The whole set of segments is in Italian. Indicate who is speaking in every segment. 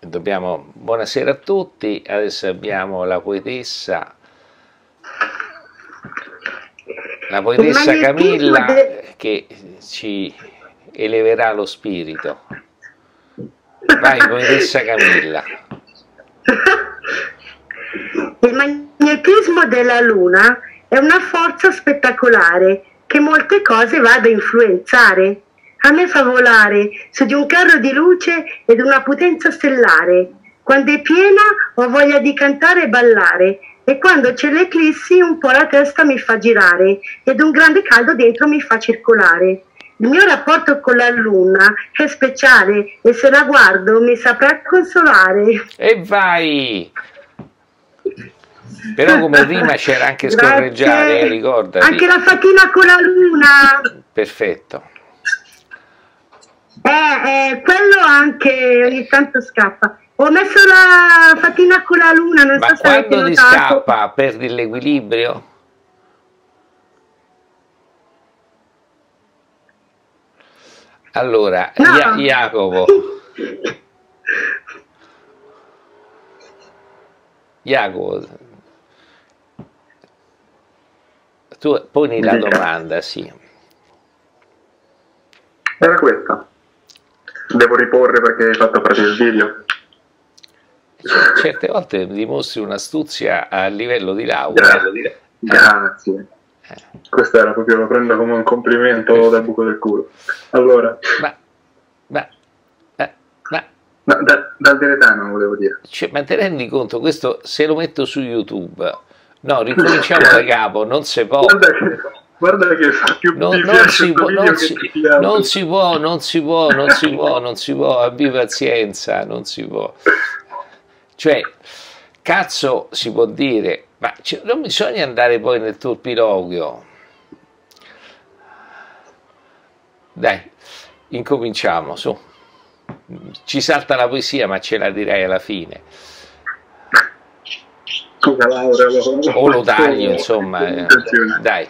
Speaker 1: Dobbiamo, buonasera a tutti, adesso abbiamo la poetessa, la poetessa Camilla che ci eleverà lo spirito. Vai, poetessa Camilla.
Speaker 2: Il magnetismo della Luna è una forza spettacolare che molte cose va ad influenzare. A me fa volare su di un carro di luce ed una potenza stellare. Quando è piena ho voglia di cantare e ballare e quando c'è l'eclissi un po' la testa mi fa girare ed un grande caldo dentro mi fa circolare. Il mio rapporto con la luna è speciale e se la guardo mi saprà consolare.
Speaker 1: E vai! Però come prima c'era anche scorreggiare, eh, ricordati.
Speaker 2: Anche la fatina con la luna.
Speaker 1: Perfetto.
Speaker 2: Eh, eh, quello anche ogni tanto scappa. Ho messo la fatina con la luna, non
Speaker 1: Ma
Speaker 2: so se
Speaker 1: quando ti scappa, perdi l'equilibrio? Allora, no. Jacopo. Jacopo, tu poni la domanda, sì.
Speaker 3: Era questa. Devo riporre perché hai fatto partire il video.
Speaker 1: Certe volte dimostri un'astuzia a livello di laurea.
Speaker 3: Grazie. Grazie. Eh. Questo era proprio, lo prendo come un complimento dal buco del culo. Allora.
Speaker 1: Ma, ma,
Speaker 3: ma, ma ma da, dal diretano volevo dire.
Speaker 1: Cioè, ma te rendi conto, questo se lo metto su YouTube, no, ricominciamo da capo, non si può.
Speaker 3: Guarda che, guarda che fa più
Speaker 1: non, non, si può, non, si, non si può, non si può, non si può, non si può, abbi pazienza, non si può. Cioè, cazzo si può dire, ma non bisogna andare poi nel turpiloquio. Dai, incominciamo, su. Ci salta la poesia, ma ce la direi alla fine.
Speaker 3: Scusa Laura, lo,
Speaker 1: o lo taglio, insomma. Eh. Dai.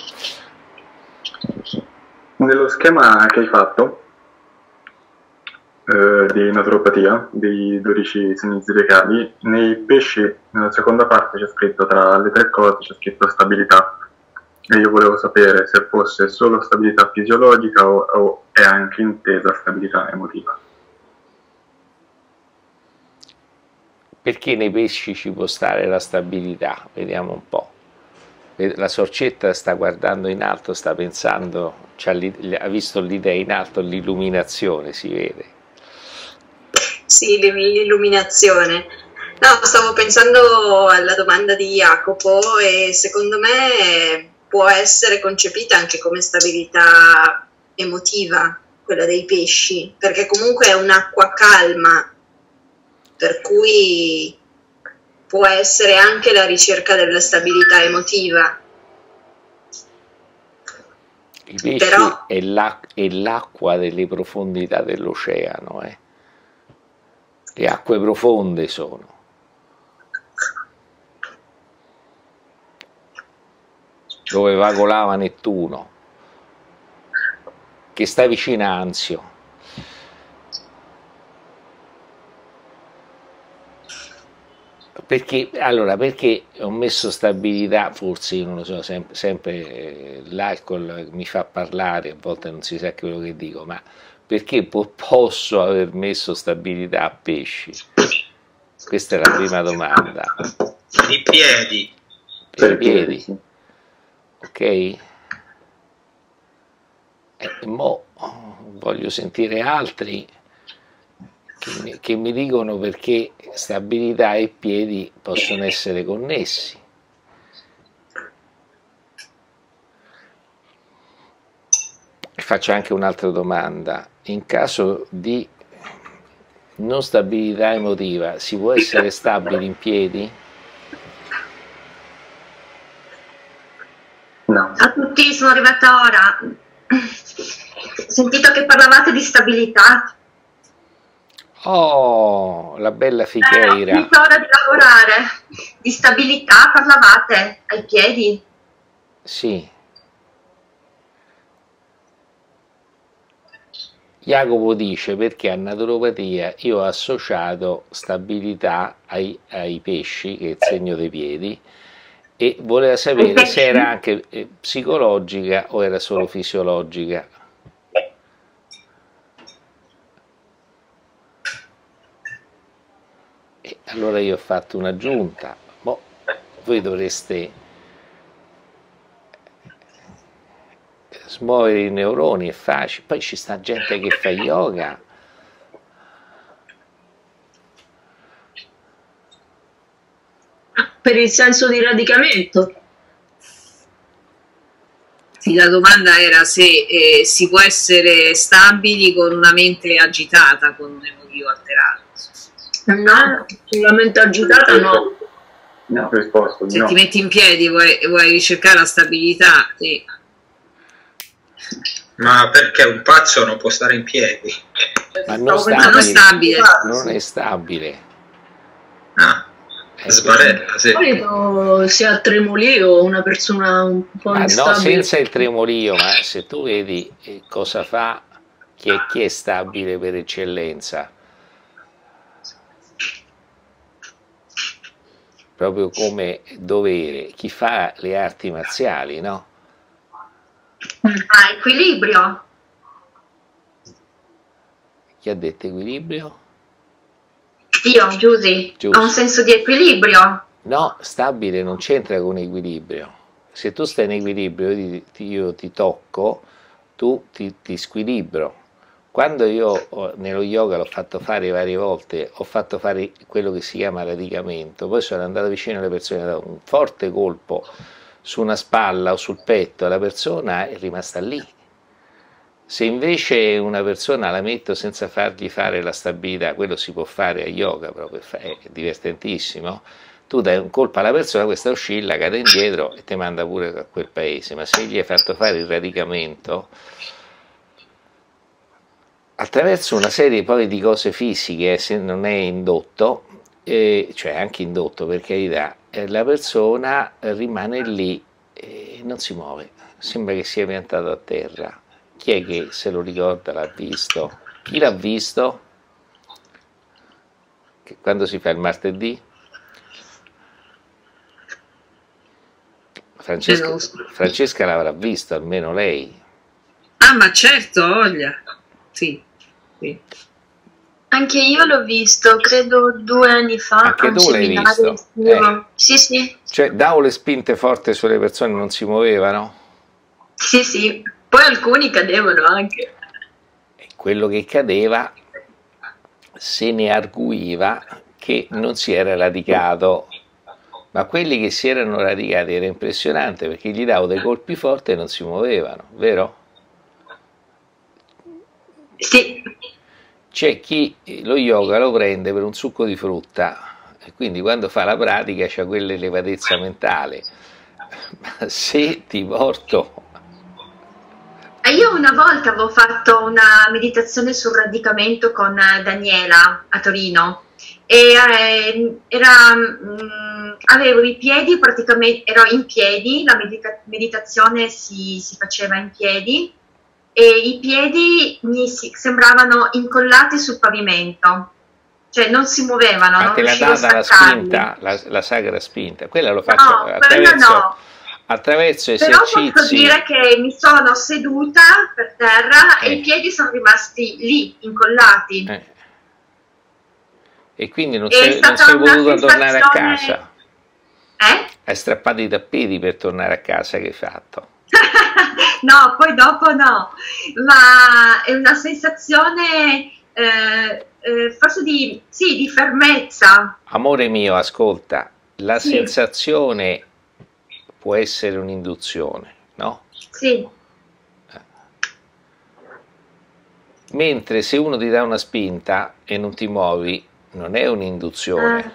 Speaker 3: Nello schema che hai fatto, eh, di naturopatia, dei 12 segni zodiacali, nei pesci, nella seconda parte c'è scritto tra le tre cose, c'è scritto stabilità. E io volevo sapere se fosse solo stabilità fisiologica o, o è anche intesa stabilità emotiva.
Speaker 1: Perché nei pesci ci può stare la stabilità? Vediamo un po'. La sorcetta sta guardando in alto, sta pensando, ha visto l'idea in alto, l'illuminazione si vede
Speaker 4: sì, l'illuminazione. No, stavo pensando alla domanda di Jacopo e secondo me può essere concepita anche come stabilità emotiva, quella dei pesci, perché comunque è un'acqua calma, per cui può essere anche la ricerca della stabilità emotiva.
Speaker 1: I pesci Però, è, l'acqua delle profondità dell'oceano, eh le acque profonde sono. dove vagolava Nettuno, che sta vicino a Anzio. Perché, allora, perché ho messo stabilità, forse io non lo so, sempre, sempre eh, l'alcol mi fa parlare, a volte non si sa quello che dico, ma perché po posso aver messo stabilità a pesci? Questa è la prima domanda.
Speaker 5: I piedi.
Speaker 1: Per i piedi. Ok? E mo voglio sentire altri che mi, che mi dicono perché stabilità e piedi possono essere connessi. faccio anche un'altra domanda in caso di non stabilità emotiva si può essere stabili in piedi?
Speaker 3: No.
Speaker 4: A tutti, sono arrivata ora. Ho sentito che parlavate di stabilità.
Speaker 1: Oh, la bella
Speaker 6: Eh,
Speaker 1: Ficheira.
Speaker 6: finito ora di lavorare. Di stabilità parlavate ai piedi.
Speaker 1: Sì. Jacopo dice perché a naturopatia io ho associato stabilità ai, ai pesci, che è il segno dei piedi, e voleva sapere se era anche eh, psicologica o era solo fisiologica. E allora io ho fatto un'aggiunta, Boh, voi dovreste smuovere i neuroni, è facile, poi ci sta gente che fa yoga,
Speaker 7: Per il senso di radicamento. La domanda era se eh, si può essere stabili con una mente agitata, con un emotivo alterato.
Speaker 6: No.
Speaker 7: Sulla mente agitata no.
Speaker 3: No, risposto
Speaker 7: Se
Speaker 3: no.
Speaker 7: ti metti in piedi vuoi, vuoi ricercare la stabilità, sì.
Speaker 5: Ma perché un pazzo non può stare in piedi?
Speaker 1: ma non
Speaker 7: Ma non
Speaker 1: stabile,
Speaker 7: stabile.
Speaker 1: non è stabile.
Speaker 5: Ah,
Speaker 1: Eh,
Speaker 5: sbarella, sì.
Speaker 7: Solito si ha tremolio, una persona un po'
Speaker 1: Ma no,
Speaker 7: instabile.
Speaker 1: senza il tremolio, ma se tu vedi eh, cosa fa chi è, chi è stabile per eccellenza, proprio come dovere, chi fa le arti marziali, no?
Speaker 6: Ah, equilibrio.
Speaker 1: Chi ha detto equilibrio?
Speaker 6: Io, Giusy,
Speaker 1: Giusto.
Speaker 6: ho un senso di equilibrio.
Speaker 1: No, stabile non c'entra con equilibrio. Se tu stai in equilibrio, io ti, ti- io ti tocco, tu ti, ti squilibro. Quando io nello yoga l'ho fatto fare varie volte, ho fatto fare quello che si chiama radicamento, poi sono andato vicino alle persone, ho dato un forte colpo su una spalla o sul petto, la persona è rimasta lì. Se invece una persona la metto senza fargli fare la stabilità, quello si può fare a yoga proprio, è divertentissimo. Tu dai un colpo alla persona, questa oscilla, cade indietro e ti manda pure a quel paese, ma se gli hai fatto fare il radicamento, attraverso una serie poi di cose fisiche, se non è indotto, eh, cioè anche indotto per carità, eh, la persona rimane lì e non si muove, sembra che sia piantato a terra. Chi è che se lo ricorda, l'ha visto? Chi l'ha visto? Che quando si fa il martedì? Francesca, Francesca l'avrà visto, almeno lei.
Speaker 7: Ah, ma certo, voglia. Sì, sì.
Speaker 6: Anche io l'ho visto, credo due anni fa.
Speaker 1: Anche
Speaker 6: a un
Speaker 1: tu l'hai
Speaker 6: seminario
Speaker 1: visto? Eh.
Speaker 6: Sì, sì,
Speaker 1: Cioè, davo le spinte forti sulle persone non si muovevano?
Speaker 6: sì, sì. Poi alcuni cadevano anche.
Speaker 1: E quello che cadeva se ne arguiva che non si era radicato. Ma quelli che si erano radicati era impressionante perché gli davo dei colpi forti e non si muovevano, vero?
Speaker 6: Sì,
Speaker 1: C'è chi lo yoga lo prende per un succo di frutta e quindi quando fa la pratica c'ha quell'elevatezza mentale. Ma se ti porto
Speaker 6: Io una volta avevo fatto una meditazione sul radicamento con eh, Daniela a Torino e eh, era, mm, avevo i piedi praticamente, ero in piedi, la medita- meditazione si, si faceva in piedi e i piedi mi si- sembravano incollati sul pavimento, cioè non si muovevano,
Speaker 1: Ma
Speaker 6: non
Speaker 1: te l'ha data la spinta, la, la sagra spinta, quella lo faccio
Speaker 6: No,
Speaker 1: attraverso,
Speaker 6: no.
Speaker 1: attraverso
Speaker 6: Però posso
Speaker 1: esercizi.
Speaker 6: dire che mi sono seduta per terra
Speaker 1: Eh.
Speaker 6: e i piedi sono rimasti lì, incollati.
Speaker 1: eh. E quindi non sei, non sei voluto tornare a casa.
Speaker 6: Eh?
Speaker 1: Hai strappato i tappeti per tornare a casa che hai fatto.
Speaker 6: No, poi dopo no, ma è una sensazione eh, eh, forse di, sì, di fermezza.
Speaker 1: Amore mio, ascolta, la
Speaker 6: Sì.
Speaker 1: sensazione può essere un'induzione, no?
Speaker 6: Sì,
Speaker 1: Mentre se uno ti dà una spinta e non ti muovi, non è un'induzione.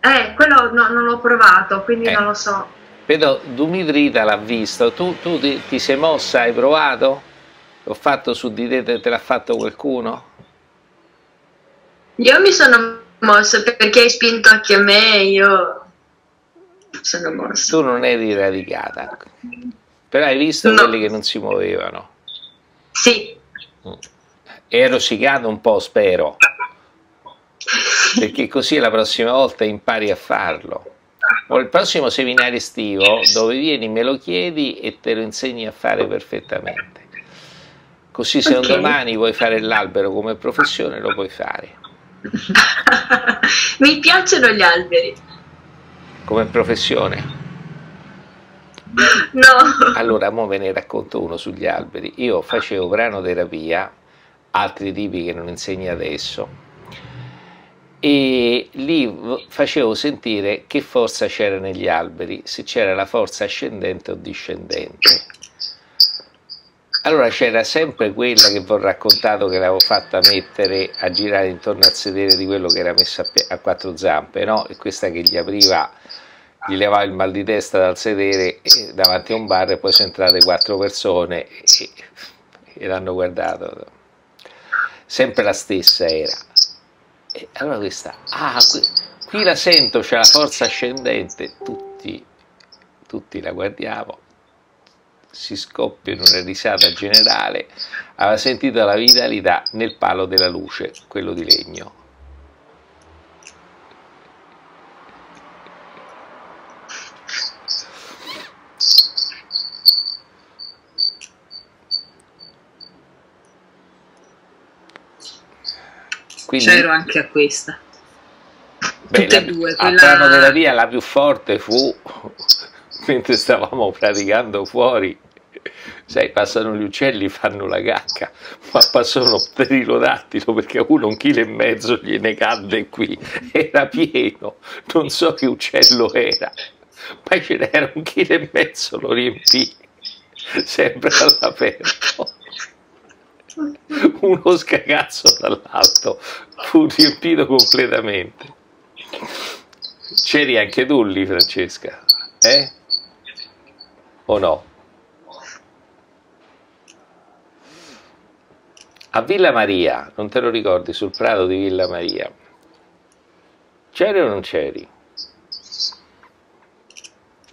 Speaker 6: eh, quello no- non l'ho provato, quindi
Speaker 1: Eh.
Speaker 6: non lo so.
Speaker 1: Vedo, Dumitrita l'ha visto, tu, tu ti, ti sei mossa, hai provato? L'ho fatto su di te, te, l'ha fatto qualcuno?
Speaker 6: Io mi sono mossa perché hai spinto anche a me, io sono mossa.
Speaker 1: Tu non eri radicata, però hai visto
Speaker 6: No.
Speaker 1: quelli che non si muovevano.
Speaker 6: Sì,
Speaker 1: E rosicando un po', spero, perché così la prossima volta impari a farlo. O il prossimo seminario estivo dove vieni, me lo chiedi e te lo insegni a fare perfettamente. Così se un
Speaker 6: Ok.
Speaker 1: domani vuoi fare l'albero come professione lo puoi fare.
Speaker 6: mi piacciono gli alberi.
Speaker 1: Come professione.
Speaker 6: No,
Speaker 1: Allora, mo ve ne racconto uno sugli alberi. Io facevo pranoterapia, altri tipi che non insegni adesso, e lì facevo sentire che forza c'era negli alberi, se c'era la forza ascendente o discendente. Allora c'era sempre quella che vi ho raccontato che l'avevo fatta mettere a girare intorno al sedere di quello che era messo a, a quattro zampe, no? E questa che gli apriva gli levava il mal di testa dal sedere eh, davanti a un bar e poi sono entrate quattro persone e, e l'hanno guardato. Sempre la stessa era. E allora questa, ah, qui, qui la sento, c'è la forza ascendente, tutti, tutti la guardiamo, si scoppia in una risata generale, aveva sentito la vitalità nel palo della luce, quello di legno. Quindi,
Speaker 7: C'ero anche a questa.
Speaker 1: Beh,
Speaker 7: tutte
Speaker 1: la-
Speaker 7: e due,
Speaker 1: A
Speaker 7: quella-
Speaker 1: pranoterapia la più forte fu mentre stavamo praticando fuori. Sai, passano gli uccelli, fanno la cacca, ma passano pterilodattilo perché uno un chilo e mezzo gliene cadde qui, era pieno, non so che uccello era, ma ce n'era un chilo e mezzo, lo riempì, sempre all'aperto. Uno scagazzo dall'alto, fu riempito completamente. C'eri anche tu lì, Francesca? Eh? O no? A Villa Maria, non te lo ricordi, sul prato di Villa Maria. C'eri o non c'eri?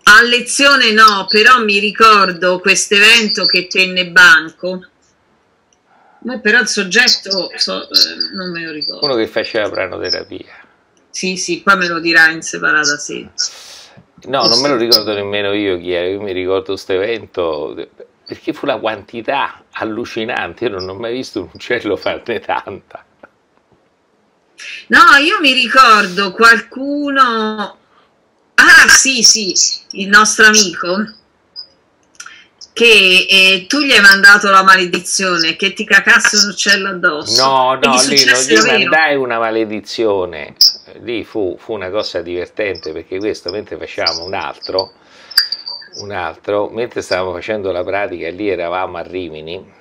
Speaker 7: A lezione no, però mi ricordo questo evento che tenne Banco. Ma però il soggetto so- eh, non me lo ricordo.
Speaker 1: Uno che faceva pranoterapia.
Speaker 7: Sì, sì, poi me lo dirà in separata sede.
Speaker 1: No, non me lo ricordo nemmeno io chi era, io mi ricordo questo evento perché fu la quantità allucinante, io non ho mai visto un uccello farne tanta.
Speaker 7: No, io mi ricordo qualcuno. Ah, sì, sì, il nostro amico. Che eh, tu gli hai mandato la maledizione che ti cacasse un uccello addosso.
Speaker 1: No, no, lì non gli mandai una maledizione, lì fu, fu una cosa divertente perché questo mentre facevamo un altro, un altro, mentre stavamo facendo la pratica, lì eravamo a Rimini,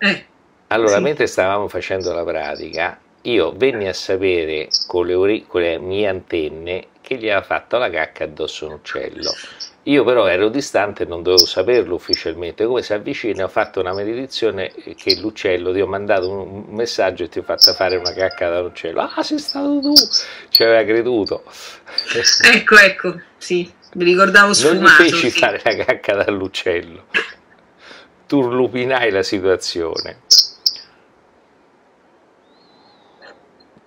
Speaker 7: Eh,
Speaker 1: allora
Speaker 7: Sì.
Speaker 1: mentre stavamo facendo la pratica, io venni a sapere con le, con le mie antenne che gli aveva fatto la cacca addosso un uccello. Io però ero distante e non dovevo saperlo ufficialmente, come si avvicina ho fatto una maledizione che l'uccello, ti ho mandato un messaggio e ti ho fatto fare una cacca dall'uccello. Ah, sei stato tu! Ci aveva creduto.
Speaker 7: ecco, ecco, sì, mi ricordavo
Speaker 1: Non
Speaker 7: sfumato.
Speaker 1: gli feci
Speaker 7: sì.
Speaker 1: fare la cacca dall'uccello. Turlupinai la situazione.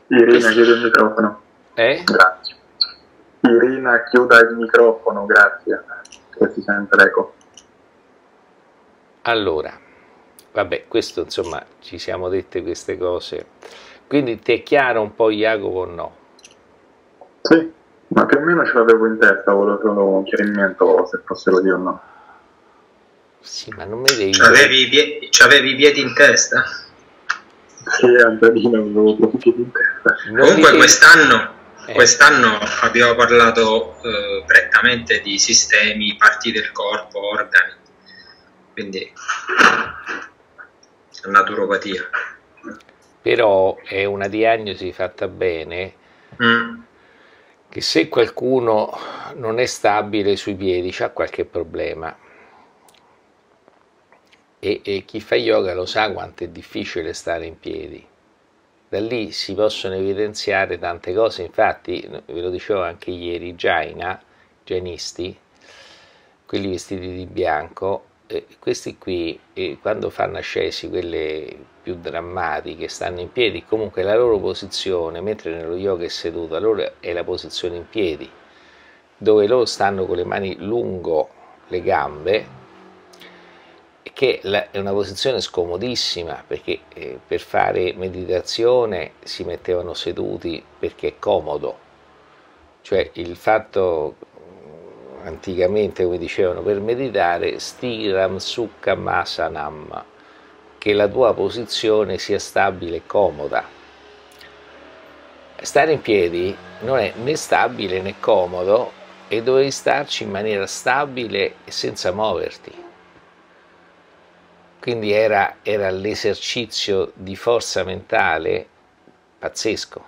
Speaker 3: Irina, chiude il microfono.
Speaker 1: Eh?
Speaker 3: Grazie. Irina, chiuda il microfono, grazie. Che si sente l'eco.
Speaker 1: Allora, vabbè, questo insomma ci siamo dette queste cose. Quindi ti è chiaro un po' Jacopo o no?
Speaker 3: Sì, ma più o meno ce l'avevo in testa, volevo solo un chiarimento se fosse così o no.
Speaker 1: Sì, ma non mi devi
Speaker 5: C'avevi i, c'avevi i piedi in testa?
Speaker 3: Sì, Antonino, avevo proprio in testa.
Speaker 1: non
Speaker 5: Comunque
Speaker 1: devi-
Speaker 5: quest'anno,
Speaker 1: Eh.
Speaker 5: quest'anno abbiamo parlato eh, prettamente di sistemi, parti del corpo, organi, quindi naturopatia.
Speaker 1: Però è una diagnosi fatta bene
Speaker 5: Mm.
Speaker 1: che se qualcuno non è stabile sui piedi c'ha qualche problema. E, e chi fa yoga lo sa quanto è difficile stare in piedi. Da lì si possono evidenziare tante cose, infatti ve lo dicevo anche ieri, Jaina, Jainisti, quelli vestiti di bianco, eh, questi qui eh, quando fanno ascesi, quelle più drammatiche, stanno in piedi, comunque la loro posizione, mentre nello yoga è seduto, allora è la posizione in piedi, dove loro stanno con le mani lungo le gambe, che è una posizione scomodissima perché eh, per fare meditazione si mettevano seduti perché è comodo, cioè il fatto anticamente come dicevano per meditare stiram sukha masanam che la tua posizione sia stabile e comoda. Stare in piedi non è né stabile né comodo e dovevi starci in maniera stabile e senza muoverti quindi era, era l'esercizio di forza mentale pazzesco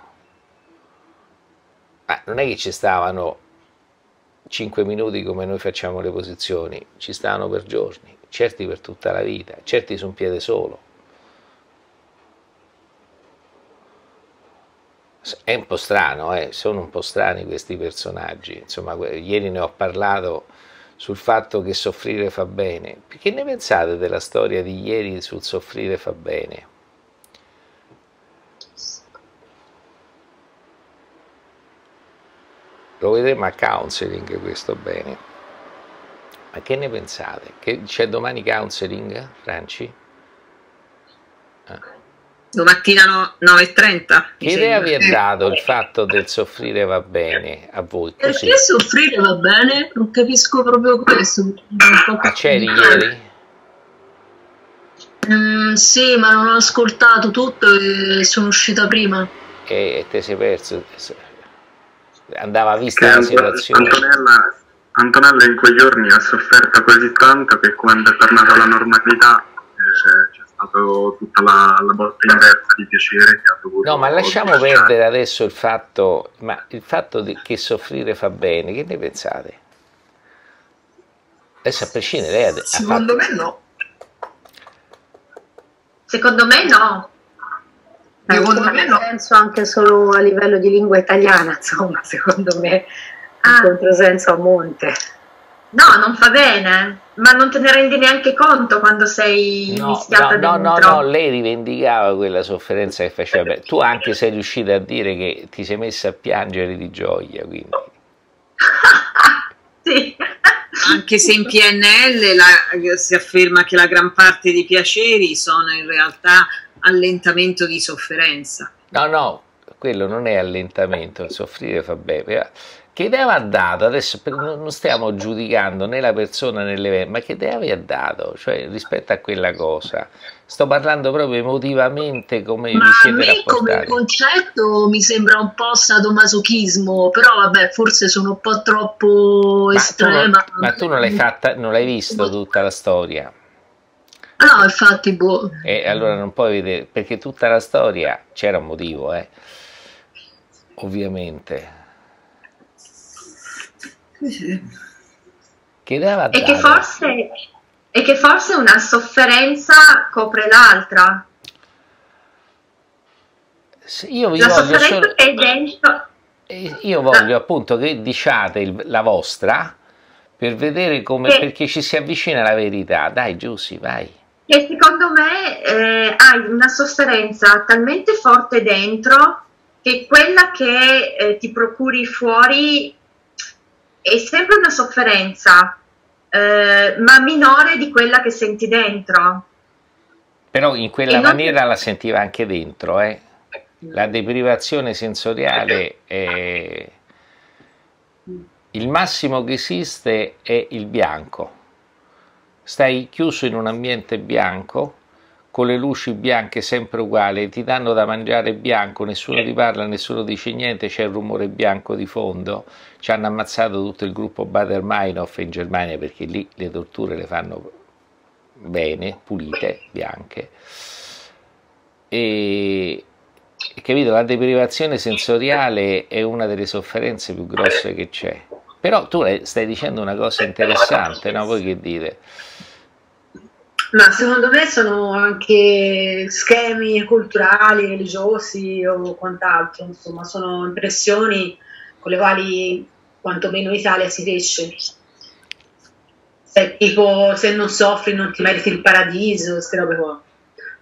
Speaker 1: ma non è che ci stavano 5 minuti come noi facciamo le posizioni, ci stanno per giorni, certi per tutta la vita, certi su un piede solo. È un po' strano, eh? sono un po' strani questi personaggi, insomma ieri ne ho parlato sul fatto che soffrire fa bene. Che ne pensate della storia di ieri sul soffrire fa bene? Lo vedremo a counseling questo bene. Ma che ne pensate? Che c'è domani counseling, Franci?
Speaker 7: Ah. Domattina no, 9.30.
Speaker 1: Che idea vi è dato il fatto del soffrire va bene a voi?
Speaker 8: Così? Perché soffrire va bene? Non capisco proprio questo.
Speaker 1: Ma c'eri ieri?
Speaker 8: Mm, sì, ma non ho ascoltato tutto e sono uscita prima.
Speaker 1: E te sei perso? andava vista la situazione.
Speaker 3: Antonella, Antonella, in quei giorni ha sofferto così tanto che quando è tornata alla normalità eh, c'è stata tutta la, la botta inversa di piacere che ha dovuto...
Speaker 1: No, ma lasciamo lasciare. perdere adesso il fatto, ma il fatto di, che soffrire fa bene, che ne pensate? Adesso a prescindere, lei
Speaker 8: Secondo
Speaker 1: fatto...
Speaker 8: me no.
Speaker 6: Secondo me no.
Speaker 2: Secondo me no. Penso anche solo a livello di lingua italiana, insomma, secondo me ah. un controsenso a monte.
Speaker 6: No, non fa bene, ma non te ne rendi neanche conto quando sei no, mischiata
Speaker 1: no,
Speaker 6: no,
Speaker 1: no, no, lei rivendicava quella sofferenza che faceva bene. Tu anche sei riuscita a dire che ti sei messa a piangere di gioia, quindi.
Speaker 6: sì.
Speaker 7: Anche se in PNL la, si afferma che la gran parte dei piaceri sono in realtà allentamento di sofferenza.
Speaker 1: No, no, quello non è allentamento, soffrire fa bene. Che idea ha dato? Adesso non stiamo giudicando né la persona né l'evento, ma che idea vi ha dato? Cioè, rispetto a quella cosa. Sto parlando proprio emotivamente come
Speaker 8: ma
Speaker 1: vi siete
Speaker 8: rapportati. come concetto mi sembra un po' sadomasochismo, però vabbè, forse sono un po' troppo
Speaker 1: ma
Speaker 8: estrema.
Speaker 1: Tu non, ma tu non l'hai fatta, non l'hai visto tutta la storia?
Speaker 8: No, infatti, boh.
Speaker 1: E allora non puoi vedere, perché tutta la storia c'era un motivo, eh. Ovviamente. Che dava
Speaker 6: e che, forse, e che forse una sofferenza copre l'altra.
Speaker 1: Io vi
Speaker 6: la
Speaker 1: voglio
Speaker 6: sofferenza
Speaker 1: solo...
Speaker 6: è dentro.
Speaker 1: Io voglio appunto che diciate il, la vostra per vedere come, che... perché ci si avvicina alla verità. Dai, Giussi, vai.
Speaker 6: E secondo me eh, hai una sofferenza talmente forte dentro che quella che eh, ti procuri fuori è sempre una sofferenza, eh, ma minore di quella che senti dentro.
Speaker 1: Però in quella maniera la sentiva anche dentro, eh? La deprivazione sensoriale è... Il massimo che esiste è il bianco stai chiuso in un ambiente bianco, con le luci bianche sempre uguali, ti danno da mangiare bianco, nessuno ti parla, nessuno dice niente, c'è il rumore bianco di fondo, ci hanno ammazzato tutto il gruppo Bader-Meinhof in Germania perché lì le torture le fanno bene, pulite, bianche. E, capito, la deprivazione sensoriale è una delle sofferenze più grosse che c'è. Però tu stai dicendo una cosa interessante, no? Voi che dite?
Speaker 9: Ma secondo me sono anche schemi culturali, religiosi o quant'altro, insomma, sono impressioni con le quali quantomeno in Italia si cresce. Se, tipo, se non soffri non ti meriti il paradiso, queste robe qua.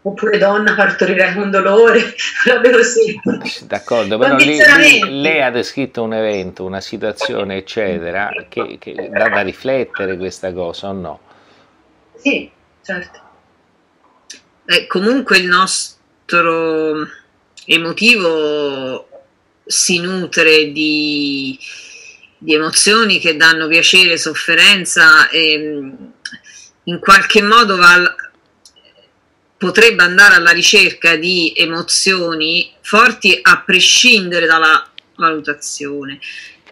Speaker 9: Oppure donna partorirai con dolore, robe così.
Speaker 1: D'accordo, però lì, lì, lei ha descritto un evento, una situazione, eccetera, che, che dà da riflettere questa cosa o no?
Speaker 9: Sì, certo.
Speaker 7: Eh, comunque il nostro emotivo si nutre di, di emozioni che danno piacere, sofferenza e in qualche modo va, potrebbe andare alla ricerca di emozioni forti a prescindere dalla valutazione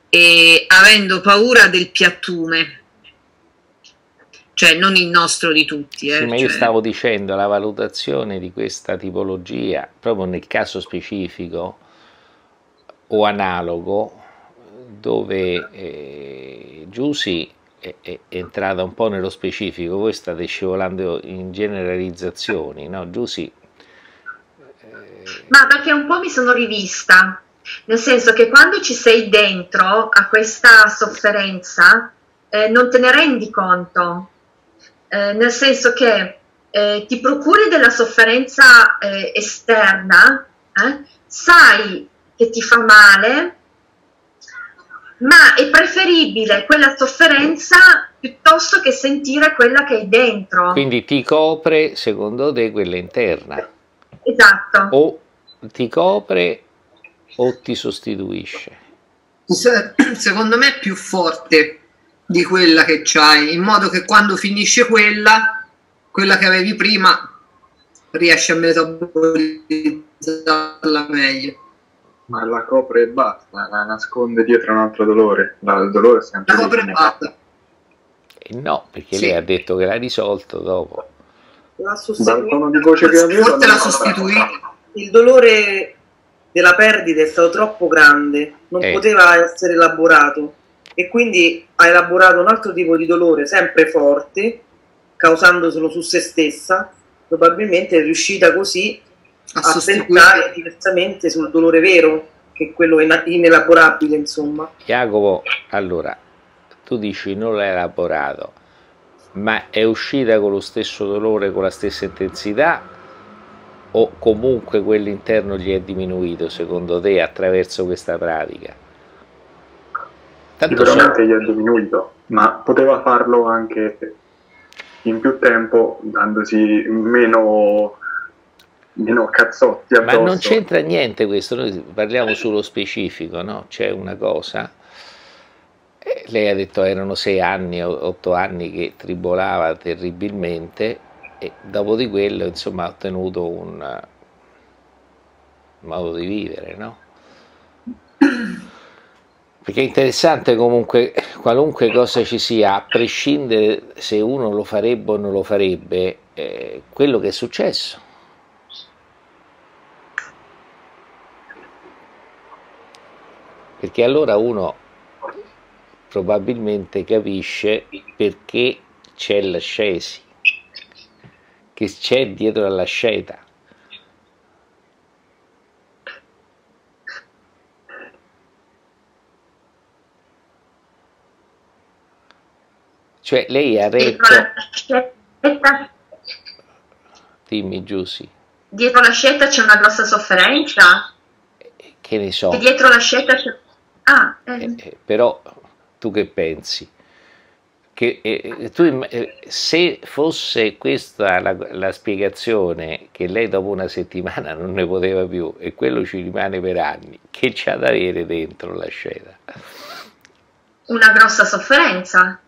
Speaker 7: e avendo paura del piattume cioè non il nostro di tutti. Eh,
Speaker 1: sì, ma
Speaker 7: cioè...
Speaker 1: io stavo dicendo la valutazione di questa tipologia, proprio nel caso specifico o analogo, dove eh, Giussi è, è, entrata un po' nello specifico, voi state scivolando in generalizzazioni, no? Giussi...
Speaker 6: Eh... Ma perché un po' mi sono rivista, nel senso che quando ci sei dentro a questa sofferenza, eh, non te ne rendi conto, eh, nel senso che eh, ti procuri della sofferenza eh, esterna, eh, sai che ti fa male, ma è preferibile quella sofferenza piuttosto che sentire quella che hai dentro.
Speaker 1: Quindi ti copre, secondo te, quella interna.
Speaker 6: Esatto.
Speaker 1: O ti copre o ti sostituisce.
Speaker 7: Secondo me è più forte di quella che c'hai, in modo che quando finisce quella, quella che avevi prima, riesci a metabolizzarla meglio.
Speaker 3: Ma la copre e basta, la nasconde dietro un altro dolore. La, il dolore è sempre
Speaker 7: La copre e basta.
Speaker 1: Eh no, perché
Speaker 7: Sì.
Speaker 1: lei ha detto che l'ha risolto dopo.
Speaker 10: La sostituita.
Speaker 3: tono di voce che aveva...
Speaker 7: Forse
Speaker 3: so.
Speaker 7: sostituita.
Speaker 10: Il dolore della perdita è stato troppo grande, non
Speaker 1: Eh.
Speaker 10: poteva essere elaborato e quindi ha elaborato un altro tipo di dolore sempre forte, causandoselo su se stessa. Probabilmente è riuscita così
Speaker 7: A
Speaker 10: a
Speaker 7: sostituire.
Speaker 10: pensare diversamente sul dolore vero, che è quello inelaborabile, insomma.
Speaker 1: Jacopo, allora, tu dici non l'ha elaborato, ma è uscita con lo stesso dolore, con la stessa intensità o comunque quello interno gli è diminuito secondo te attraverso questa pratica? Tanto so,
Speaker 3: Sicuramente gli è diminuito, ma poteva farlo anche in più tempo, dandosi meno, meno cazzotti
Speaker 1: ma
Speaker 3: addosso.
Speaker 1: non c'entra niente questo, noi parliamo sullo specifico, no? C'è una cosa, eh, lei ha detto erano sei anni otto anni che tribolava terribilmente e dopo di quello insomma ha ottenuto un eh, modo di vivere, no? Perché è interessante comunque, qualunque cosa ci sia, a prescindere se uno lo farebbe o non lo farebbe, eh, quello che è successo. Perché allora uno probabilmente capisce perché c'è l'ascesi, che c'è dietro all'asceta. Cioè lei ha retto, dimmi Giussi,
Speaker 6: dietro la scelta c'è una grossa sofferenza?
Speaker 1: che ne so,
Speaker 6: Che dietro la scelta c'è... Ah, eh.
Speaker 1: Eh, eh, però tu che pensi? Che, eh, tu imm- eh, se fosse questa la, la spiegazione che lei dopo una settimana non ne poteva più e quello ci rimane per anni, che c'ha da avere dentro la scena?
Speaker 6: Una grossa sofferenza?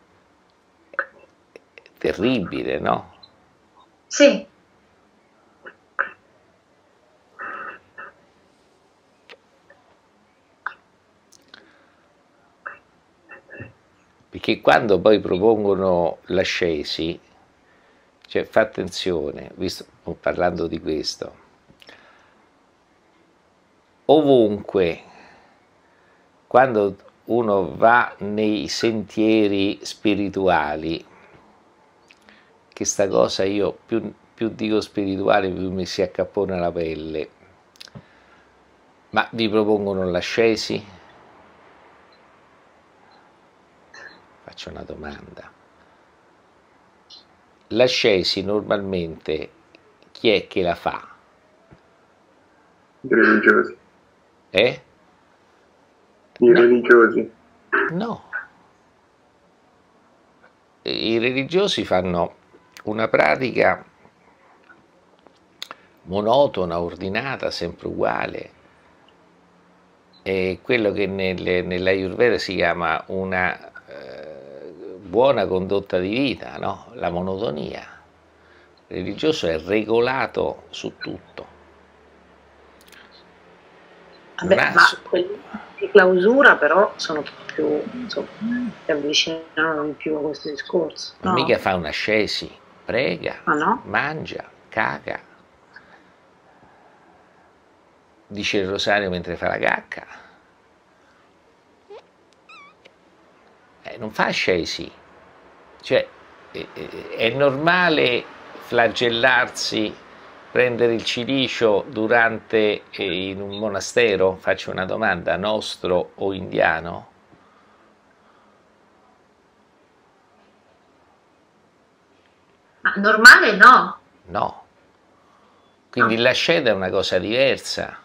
Speaker 1: Terribile, no?
Speaker 6: Sì.
Speaker 1: Perché quando poi propongono l'ascesi, cioè fa attenzione, visto, parlando di questo, ovunque, quando uno va nei sentieri spirituali, che sta cosa io più, più dico spirituale più mi si accappona la pelle. Ma vi propongono l'ascesi? Faccio una domanda. L'ascesi normalmente chi è che la fa?
Speaker 3: I religiosi.
Speaker 1: Eh?
Speaker 3: I religiosi.
Speaker 1: No. I religiosi fanno una pratica monotona, ordinata, sempre uguale. È quello che nel, nell'Ayurveda si chiama una eh, buona condotta di vita, no? la monotonia. Il religioso è regolato su tutto.
Speaker 9: Vabbè, ma quelli di clausura però sono più, insomma, si avvicinano di più a questo discorso.
Speaker 1: Ma
Speaker 9: no?
Speaker 1: mica fa un'ascesi, prega,
Speaker 9: Ah, no?
Speaker 1: mangia, caga, dice il rosario mentre fa la cacca. Eh, non fa ascesi. Cioè, eh, eh, è normale flagellarsi, prendere il cilicio durante eh, in un monastero? Faccio una domanda, nostro o indiano?
Speaker 6: Ma normale no.
Speaker 1: No. Quindi la sceda è una cosa diversa.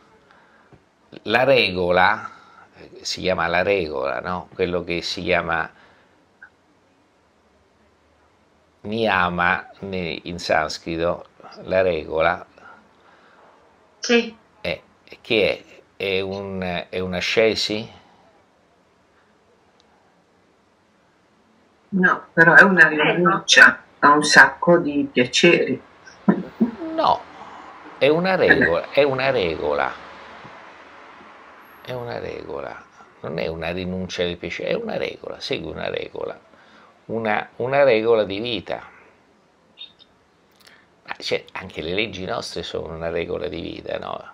Speaker 1: La regola, eh, si chiama la regola, no? Quello che si chiama niyama in sanscrito, la regola,
Speaker 6: Sì.
Speaker 1: è, che è? È, un, è un'ascesi?
Speaker 11: No, però è una rinuncia a un sacco di piaceri.
Speaker 1: No, è una regola, è una regola. È una regola. Non è una rinuncia di piacere, è una regola, segue una regola. Una, una regola di vita. Ma cioè, anche le leggi nostre sono una regola di vita, no?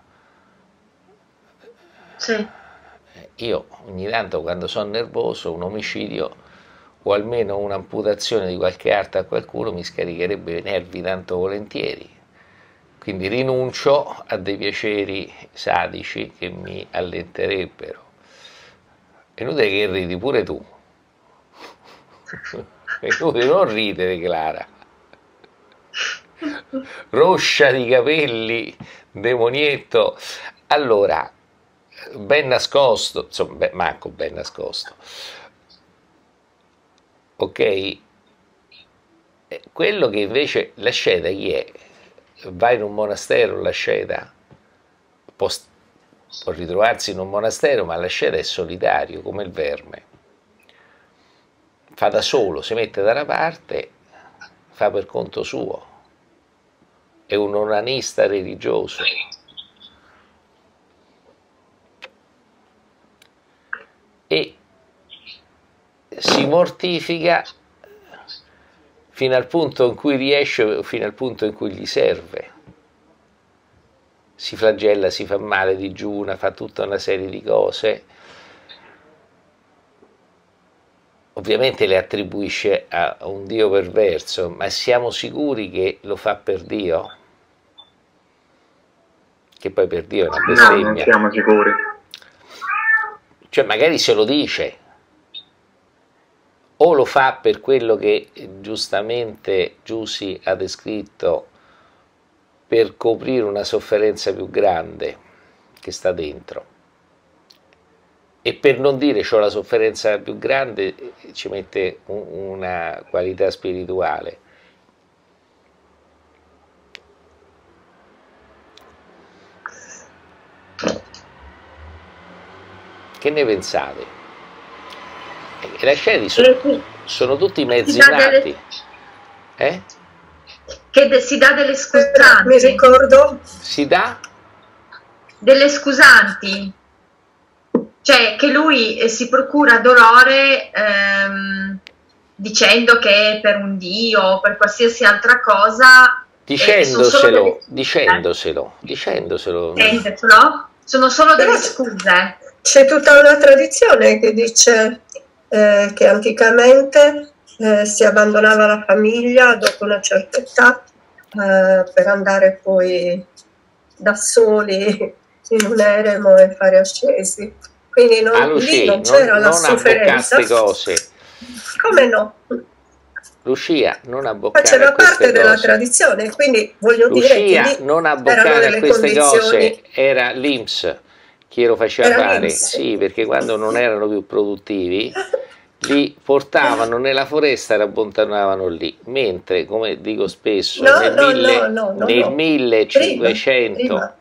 Speaker 6: Sì.
Speaker 1: Io ogni tanto quando sono nervoso un omicidio o almeno un'amputazione di qualche arte a qualcuno mi scaricherebbe i nervi tanto volentieri. Quindi rinuncio a dei piaceri sadici che mi allenterebbero. È inutile che ridi pure tu. È inutile non ridere, Clara. Roscia di capelli, demonietto. Allora, ben nascosto, insomma, manco ben nascosto. Ok? Eh, Quello che invece la sceda chi è? Va in un monastero la sceda? Può, può ritrovarsi in un monastero, ma la sceda è solitario, come il verme. Fa da solo, si mette da una parte, fa per conto suo. È un onanista religioso. e si mortifica fino al punto in cui riesce o fino al punto in cui gli serve. Si flagella, si fa male, digiuna, fa tutta una serie di cose. Ovviamente le attribuisce a un Dio perverso, ma siamo sicuri che lo fa per Dio? Che poi per Dio è una
Speaker 3: No, non
Speaker 1: bestemmia.
Speaker 3: siamo sicuri.
Speaker 1: Cioè magari se lo dice, o lo fa per quello che giustamente Giussi ha descritto, per coprire una sofferenza più grande che sta dentro. E per non dire c'ho la sofferenza più grande, ci mette un- una qualità spirituale. Che ne pensate? E le scedi sono, sono tutti mezzi nati. Eh?
Speaker 6: Che de- si dà delle scusanti.
Speaker 12: Mi ricordo
Speaker 1: Si dà?
Speaker 6: Delle scusanti. Cioè che lui eh, si procura dolore ehm, dicendo che è per un dio o per qualsiasi altra cosa. eh,
Speaker 1: Dicendoselo,
Speaker 6: delle-
Speaker 1: dicendoselo, dicendoselo.
Speaker 6: Intendetelo? Sono solo delle scuse.
Speaker 12: c'è tutta una tradizione che dice eh, che anticamente eh, si abbandonava la famiglia dopo una certa età eh, per andare poi da soli in un eremo e fare ascesi. Quindi non,
Speaker 1: Ah, Lucia,
Speaker 12: lì non
Speaker 1: non,
Speaker 12: c'era la
Speaker 1: non
Speaker 12: sofferenza.
Speaker 1: cose.
Speaker 12: Come no?
Speaker 1: Lucia, non abboccare
Speaker 12: Faceva parte della tradizione, quindi voglio dire che
Speaker 1: Lucia, non abboccare queste
Speaker 12: condizioni
Speaker 1: cose, era l'Inps che lo faceva fare, sì, perché quando non erano più produttivi li portavano nella foresta e la abbontonavano lì, mentre, come dico spesso,
Speaker 12: No,
Speaker 1: nel,
Speaker 12: no,
Speaker 1: mille-
Speaker 12: no,
Speaker 1: nel
Speaker 12: no.
Speaker 1: 1500,
Speaker 12: Prima,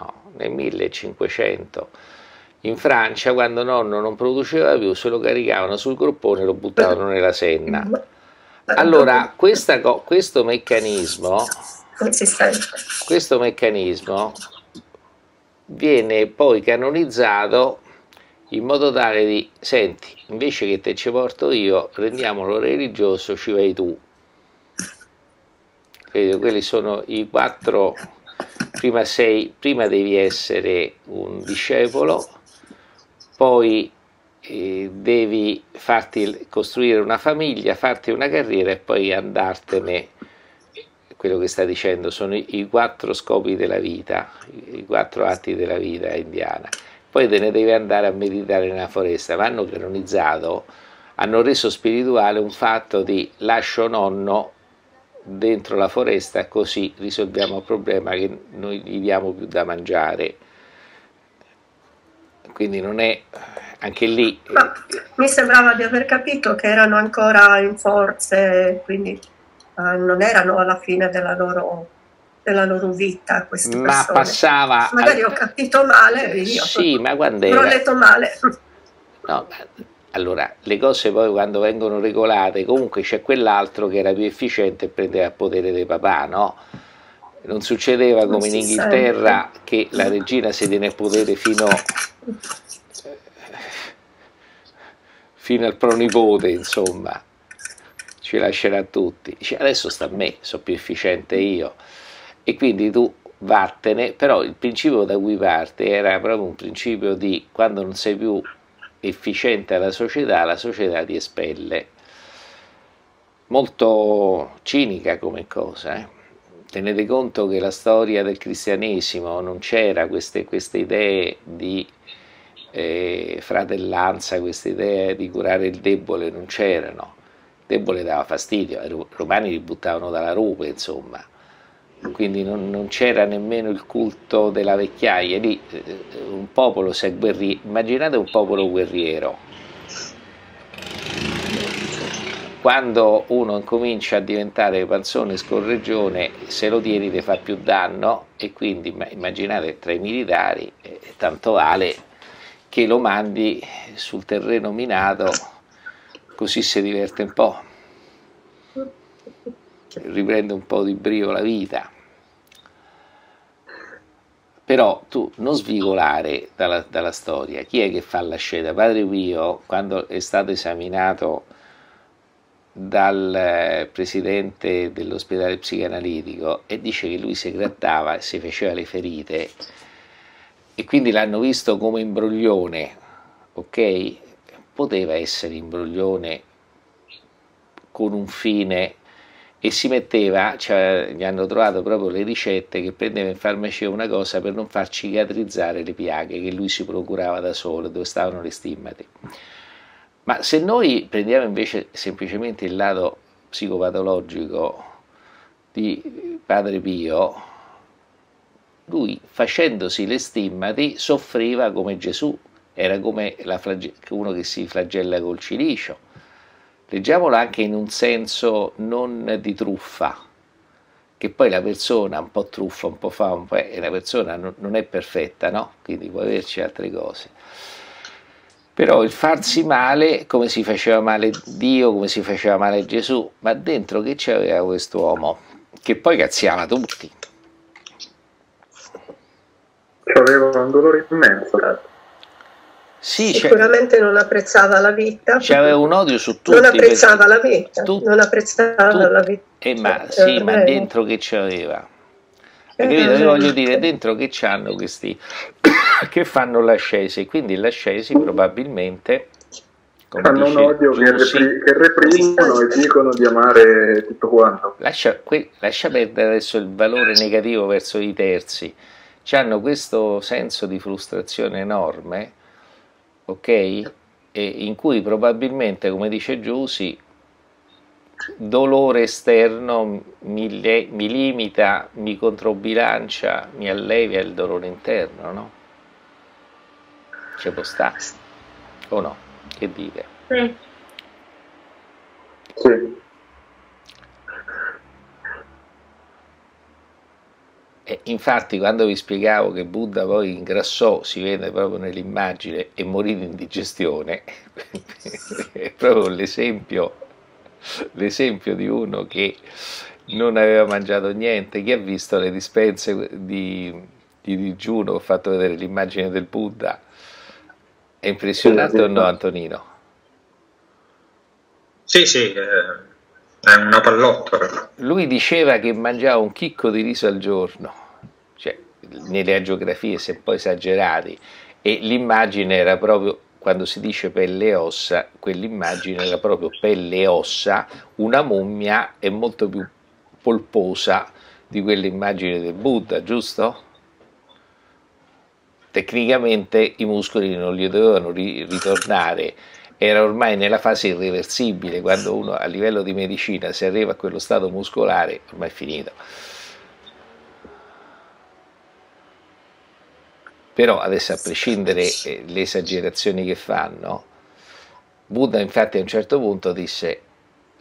Speaker 1: no, nel 1500 in Francia, quando nonno non produceva più, se lo caricavano sul groppone e lo buttavano nella Senna. Allora, questa questo meccanismo questo meccanismo viene poi canonizzato in modo tale di, senti, invece che te ci porto io, rendiamolo religioso, ci vai tu. Capito? Quelli sono i quattro, prima, sei, prima devi essere un discepolo, poi eh, devi farti costruire una famiglia, farti una carriera e poi andartene quello che sta dicendo sono i, i quattro scopi della vita, i, i quattro atti della vita indiana. Poi te ne devi andare a meditare nella foresta, ma hanno canonizzato, hanno reso spirituale un fatto di lascio nonno dentro la foresta così risolviamo il problema che noi gli diamo più da mangiare. Quindi non è anche lì
Speaker 12: Ma mi sembrava di aver capito che erano ancora in forze, quindi eh, non erano alla fine della loro, della loro vita queste
Speaker 1: ma
Speaker 12: persone.
Speaker 1: passava
Speaker 12: Magari ho capito male io.
Speaker 1: sì, ma quando
Speaker 12: Però ho
Speaker 1: era
Speaker 12: letto male.
Speaker 1: No, ma- allora, le cose poi quando vengono regolate, comunque c'è quell'altro che era più efficiente e prendeva il potere dei papà, no? Non succedeva
Speaker 12: Non
Speaker 1: come in
Speaker 12: si
Speaker 1: Inghilterra che la regina si tiene il potere fino, fino al pronipote, insomma, ci lascerà tutti. Dice, adesso sta a me, sono più efficiente io. E quindi tu vattene, però il principio da cui parte era proprio un principio di quando non sei più efficiente alla società, la società ti espelle. Molto cinica come cosa, eh? Tenete conto che la storia del cristianesimo non c'era queste, queste idee di eh, fratellanza, queste idee di curare il debole, non c'erano. Debole dava fastidio, i ro- romani li buttavano dalla rupe, insomma. Quindi non, non c'era nemmeno il culto della vecchiaia, lì eh, un popolo si agguerrì, immaginate un popolo guerriero, quando uno incomincia a diventare panzone scorreggione, se lo tieni ti fa più danno e quindi ma- immaginate tra i militari, eh, tanto vale che lo mandi sul terreno minato così si diverte un po', riprende un po' di brio la vita. Però tu non svicolare dalla, dalla storia, chi è che fa la scena? Padre Pio, quando è stato esaminato dal eh, presidente dell'ospedale psicanalitico e dice che lui si grattava e si faceva le ferite e quindi l'hanno visto come imbroglione, ok? Poteva essere imbroglione con un fine e si metteva, cioè, gli hanno trovato proprio le ricette che prendeva in farmacia una cosa per non far cicatrizzare le piaghe che lui si procurava da solo, dove stavano le stimmati. Ma se noi prendiamo invece semplicemente il lato psicopatologico di Padre Pio, lui facendosi le stimmati soffriva come Gesù, era come uno che si flagella col cilicio. Leggiamolo anche in un senso non di truffa, che poi la persona un po' truffa, un po' fa, un po' è, la persona non, non è perfetta, no? Quindi può averci altre cose. Però il farsi male, come si faceva male Dio, come si faceva male Gesù, ma dentro che c'aveva quest'uomo? Che poi cazziava tutti.
Speaker 3: Aveva un dolore immenso.
Speaker 1: Sì,
Speaker 12: Sicuramente non apprezzava la vita.
Speaker 1: c'aveva un odio su tutti.
Speaker 12: Non apprezzava la vita.
Speaker 1: tu-
Speaker 12: non apprezzava
Speaker 1: tu-
Speaker 12: la vita.
Speaker 1: Eh, ma
Speaker 12: Eh,
Speaker 1: sì, ma
Speaker 12: eh.
Speaker 1: dentro che c'aveva?
Speaker 12: Eh,
Speaker 1: capito? Io voglio dire, dentro che c'hanno questi che fanno l'ascesi, quindi l'ascesi probabilmente come
Speaker 3: Hanno un odio che, repri- che reprimono e dicono di amare tutto quanto.
Speaker 1: Lascia, que- lascia perdere adesso il valore negativo verso i terzi. Hanno questo senso di frustrazione enorme, ok? E in cui probabilmente, come dice Giussi, dolore esterno mi, le- mi limita, mi controbilancia, mi allevia il dolore interno, no? Ci può stare, o no? Che dite?
Speaker 2: Sì.
Speaker 3: Sì.
Speaker 1: E infatti quando vi spiegavo che Buddha poi ingrassò, si vede proprio nell'immagine, e morì di indigestione, è proprio l'esempio, l'esempio di uno che non aveva mangiato niente, chi ha visto le dispense di, di digiuno, ho fatto vedere l'immagine del Buddha, è impressionante o no Antonino?
Speaker 5: Sì, sì, eh, è una pallottola.
Speaker 1: Lui diceva che mangiava un chicco di riso al giorno, cioè nelle agiografie si è un po' esagerati, e l'immagine era proprio, quando si dice pelle e ossa, quell'immagine era proprio pelle e ossa, una mummia è molto più polposa di quell'immagine del Buddha, giusto? Tecnicamente i muscoli non gli dovevano ri- ritornare, era ormai nella fase irreversibile, quando uno a livello di medicina si arriva a quello stato muscolare, ormai è finito. Però adesso a prescindere eh, le esagerazioni che fanno, Buddha infatti a un certo punto disse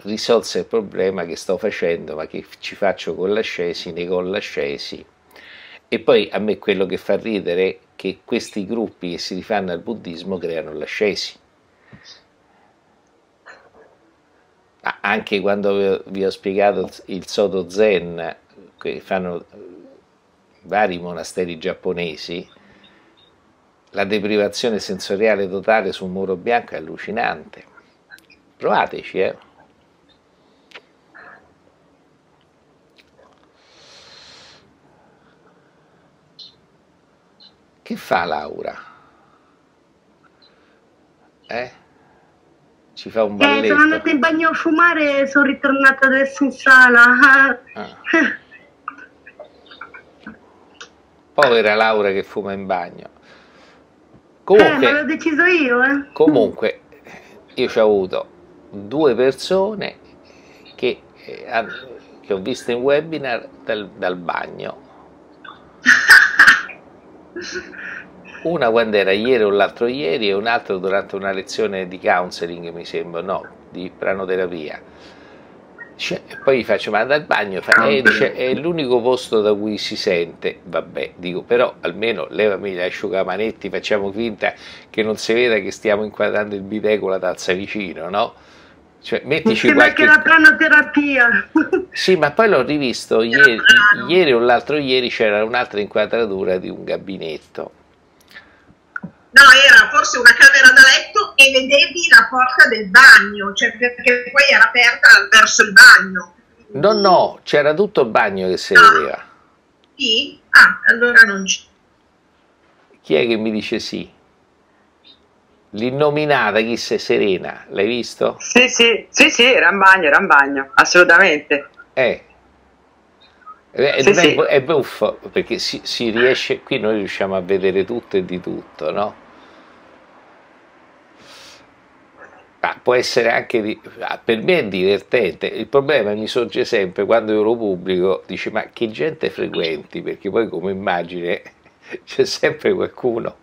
Speaker 1: risolse il problema che sto facendo, ma che ci faccio con l'ascesi, né con l'ascesi. E poi a me quello che fa ridere è che questi gruppi che si rifanno al buddismo creano l'ascesi. Anche quando vi ho spiegato il Soto Zen, che fanno vari monasteri giapponesi, la deprivazione sensoriale totale sul muro bianco è allucinante. Provateci, eh. Che fa Laura? Eh? Ci fa un
Speaker 2: Eh, sono
Speaker 1: balletto.
Speaker 2: andata in bagno a fumare e sono ritornata adesso in sala.
Speaker 1: Ah. Povera Laura che fuma in bagno.
Speaker 2: Eh,
Speaker 1: Comunque,
Speaker 2: l'ho deciso io, eh.
Speaker 1: comunque io ci ho avuto due persone che, eh, che ho visto in webinar dal, dal bagno. Una quando era ieri o l'altro ieri e un'altra durante una lezione di counseling, mi sembra, no, di pranoterapia. E poi gli faccio, ma dal bagno? Fa, "Eh", dice, è l'unico posto da cui si sente. Vabbè, dico, però almeno levami gli asciugamanetti, facciamo finta che non si veda che stiamo inquadrando il bidet con la tazza vicino, no? Cioè, mettici qualche...
Speaker 2: che la pranoterapia.
Speaker 1: Sì, ma poi l'ho rivisto ieri, ieri o l'altro ieri c'era un'altra inquadratura di un gabinetto.
Speaker 13: No, era forse una camera da letto e vedevi la porta del bagno, cioè perché poi era aperta verso il bagno.
Speaker 1: No, no, c'era tutto il bagno che si vedeva.
Speaker 13: Sì? Ah, allora non c'è.
Speaker 1: Chi è che mi dice sì? L'innominata, chi sei? Serena, l'hai visto?
Speaker 14: Sì, sì, sì, sì, era in bagno, era in bagno, assolutamente.
Speaker 1: Eh. Eh,
Speaker 14: Sì,
Speaker 1: non è,
Speaker 14: sì.
Speaker 1: è buffo perché si, si riesce, qui noi riusciamo a vedere tutto e di tutto, no? Ma può essere anche, ah, per me è divertente, il problema mi sorge sempre quando io lo pubblico, dici ma che gente frequenti, perché poi come immagine c'è sempre qualcuno.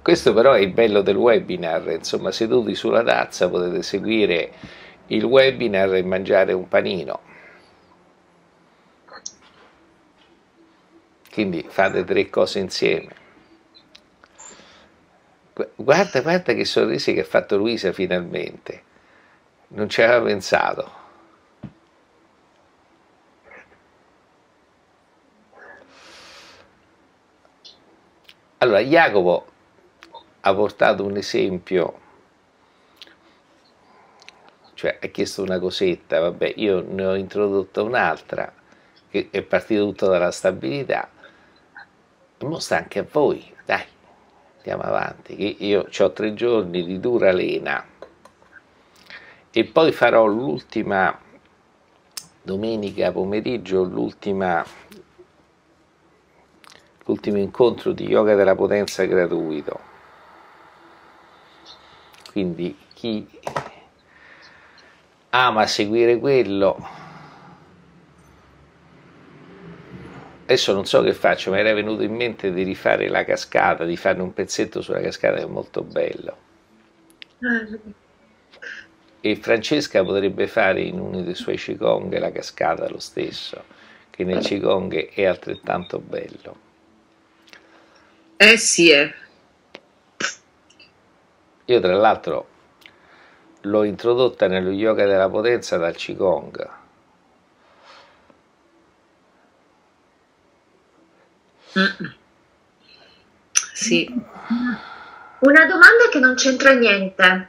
Speaker 1: Questo però è il bello del webinar, insomma seduti sulla tazza potete seguire il webinar e mangiare un panino. Quindi fate tre cose insieme. Gu- Guarda, guarda che sorrisi che ha fatto Luisa finalmente. Non ci aveva pensato. Allora, Jacopo ha portato un esempio, cioè ha chiesto una cosetta, vabbè, io ne ho introdotta un'altra, che è partito tutto dalla stabilità, ma sta anche a voi andiamo avanti, io ho tre giorni di dura lena e poi farò l'ultima domenica pomeriggio, l'ultima l'ultimo incontro di yoga della potenza gratuito. Quindi chi ama seguire quello adesso non so che faccio, mi era venuto in mente di rifare la cascata, di fare un pezzetto sulla cascata che è molto bello. E Francesca potrebbe fare in uno dei suoi Qigong la cascata lo stesso, che nel Qigong è altrettanto bello.
Speaker 7: Eh sì, eh.
Speaker 1: Io tra l'altro l'ho introdotta nello yoga della potenza dal Qigong
Speaker 7: Sì.
Speaker 6: Una domanda che non c'entra niente.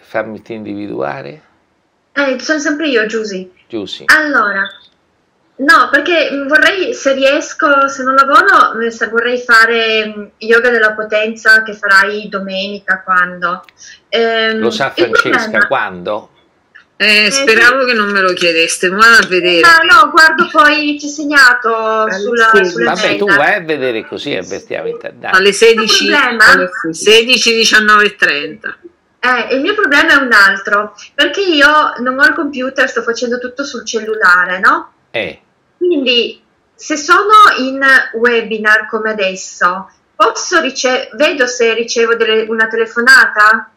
Speaker 1: Fammi individuare.
Speaker 6: Eh, sono sempre io, Giusy.
Speaker 1: Giusy.
Speaker 6: Allora, no, perché vorrei, se riesco, se non lavoro, eh, se vorrei fare mm, yoga della potenza che farai domenica, quando? Ehm,
Speaker 1: Lo sa
Speaker 6: il
Speaker 1: Francesca
Speaker 6: problema-
Speaker 1: quando?
Speaker 7: Eh, speravo che non me lo chiedeste, ma a vedere.
Speaker 6: Ah, no, guardo poi ci segnato sulla, sulle
Speaker 1: Vabbè, tu
Speaker 6: mail.
Speaker 1: vai a vedere così avvertiamo in dai.
Speaker 7: Alle 16,
Speaker 6: Il problema-
Speaker 7: alle 16, 19 e 30.
Speaker 6: Eh, il mio problema è un altro, perché io non ho il computer, sto facendo tutto sul cellulare, no?
Speaker 1: Eh,
Speaker 6: Quindi se sono in webinar come adesso, posso rice- vedo se ricevo delle- una telefonata?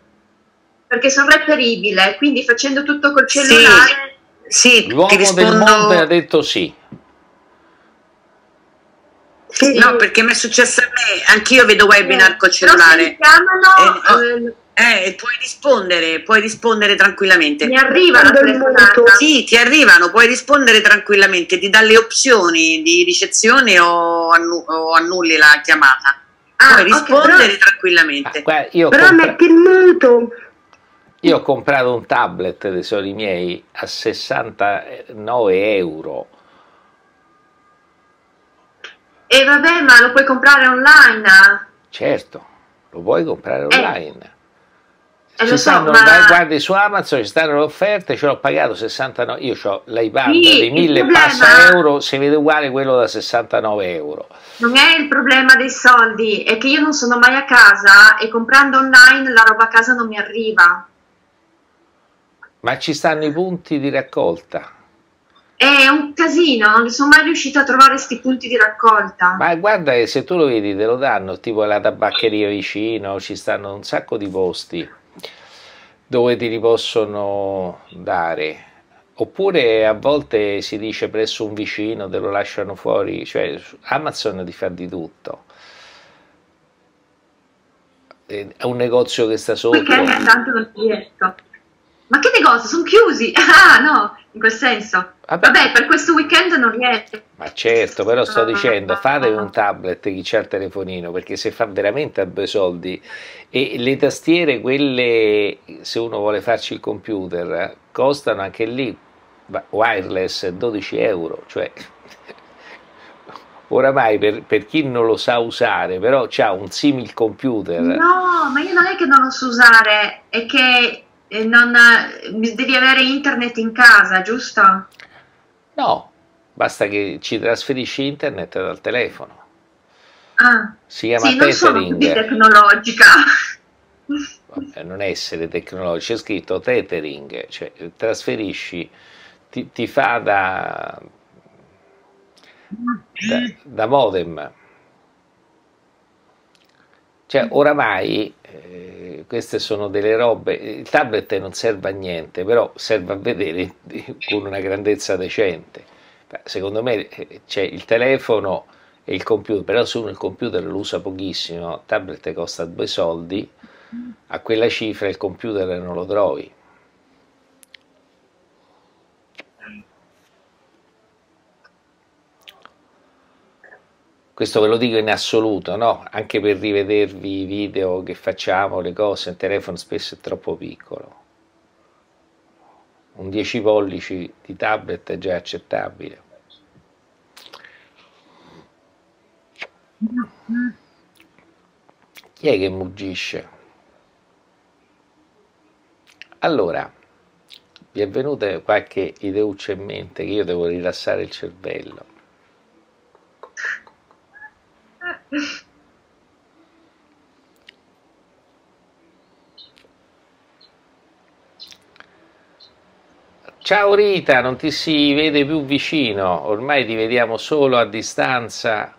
Speaker 6: Perché sono reperibile, quindi facendo tutto col cellulare.
Speaker 7: Sì,
Speaker 1: l'uomo
Speaker 7: ti
Speaker 1: del
Speaker 7: rispondo...
Speaker 1: monte ha detto sì.
Speaker 7: No, perché mi è successo a me, anch'io vedo webinar col
Speaker 6: Eh, Però se
Speaker 7: cellulare.
Speaker 6: mi chiamano,
Speaker 7: Eh, Eh, puoi rispondere, puoi rispondere tranquillamente.
Speaker 6: Mi arriva la telefonata?
Speaker 7: Sì, ti arrivano, puoi rispondere tranquillamente, ti dà le opzioni di ricezione o, annu- o annulli la chiamata. puoi rispondere tranquillamente.
Speaker 1: Guarda, io, ho
Speaker 2: Però
Speaker 1: compra-
Speaker 2: metti il muto.
Speaker 1: Io ho comprato un tablet dei soldi miei a 69 euro.
Speaker 6: E vabbè, ma lo puoi comprare online?
Speaker 1: Certo, lo puoi comprare online.
Speaker 6: Eh,
Speaker 1: Ci
Speaker 6: lo so,
Speaker 1: stanno,
Speaker 6: ma-
Speaker 1: guardi su Amazon, ci stanno le offerte, ce l'ho pagato 69, io ho l'iPad
Speaker 6: Sì,
Speaker 1: dei
Speaker 6: il
Speaker 1: 1000
Speaker 6: problema-
Speaker 1: passa euro, si vede uguale quello da 69 euro.
Speaker 6: Non è il problema dei soldi, è che io non sono mai a casa e comprando online la roba a casa non mi arriva.
Speaker 1: Ma ci stanno i punti di raccolta.
Speaker 6: È un casino, non sono mai riuscita a trovare questi punti di raccolta.
Speaker 1: Ma guarda che se tu lo vedi te lo danno, tipo alla tabaccheria vicino, ci stanno un sacco di posti dove ti li possono dare. Oppure a volte si dice presso un vicino, te lo lasciano fuori, cioè Amazon ti fa di tutto. È un negozio che sta sotto.
Speaker 6: Perché tanto non ci riesco. Ma che negozi? Sono chiusi? Ah no, in quel senso. Vabbè, per questo weekend non riesco.
Speaker 1: Ma certo, però sto dicendo, fatevi un tablet chi c'ha il telefonino, perché se fa veramente a due soldi e le tastiere, quelle, se uno vuole farci il computer, costano anche lì, wireless, 12 euro, cioè oramai per, per chi non lo sa usare, però c'ha un simil computer,
Speaker 6: No, ma io non è che non lo so usare, è che non, eh, devi avere internet in casa, giusto?
Speaker 1: no, basta che ci trasferisci internet dal telefono,
Speaker 6: Ah,
Speaker 1: si chiama
Speaker 6: sì,
Speaker 1: tethering.
Speaker 6: tecnologica.
Speaker 1: Vabbè, non essere tecnologico, c'è scritto tethering, cioè trasferisci, ti, ti fa da, da, da modem. Cioè, oramai eh, queste sono delle robe, il tablet non serve a niente, però serve a vedere con una grandezza decente. Secondo me eh, c'è il telefono e il computer, però se uno il computer lo usa pochissimo, il tablet costa due soldi, a quella cifra il computer non lo trovi. Questo ve lo dico in assoluto, no? Anche per rivedervi i video che facciamo, le cose, il telefono spesso è troppo piccolo. Un 10 pollici di tablet è già accettabile. Chi è che muggisce? Allora, vi è venuta qualche ideuccia in mente che io devo rilassare il cervello? Ciao Rita, non ti si vede più vicino, ormai ti vediamo solo a distanza.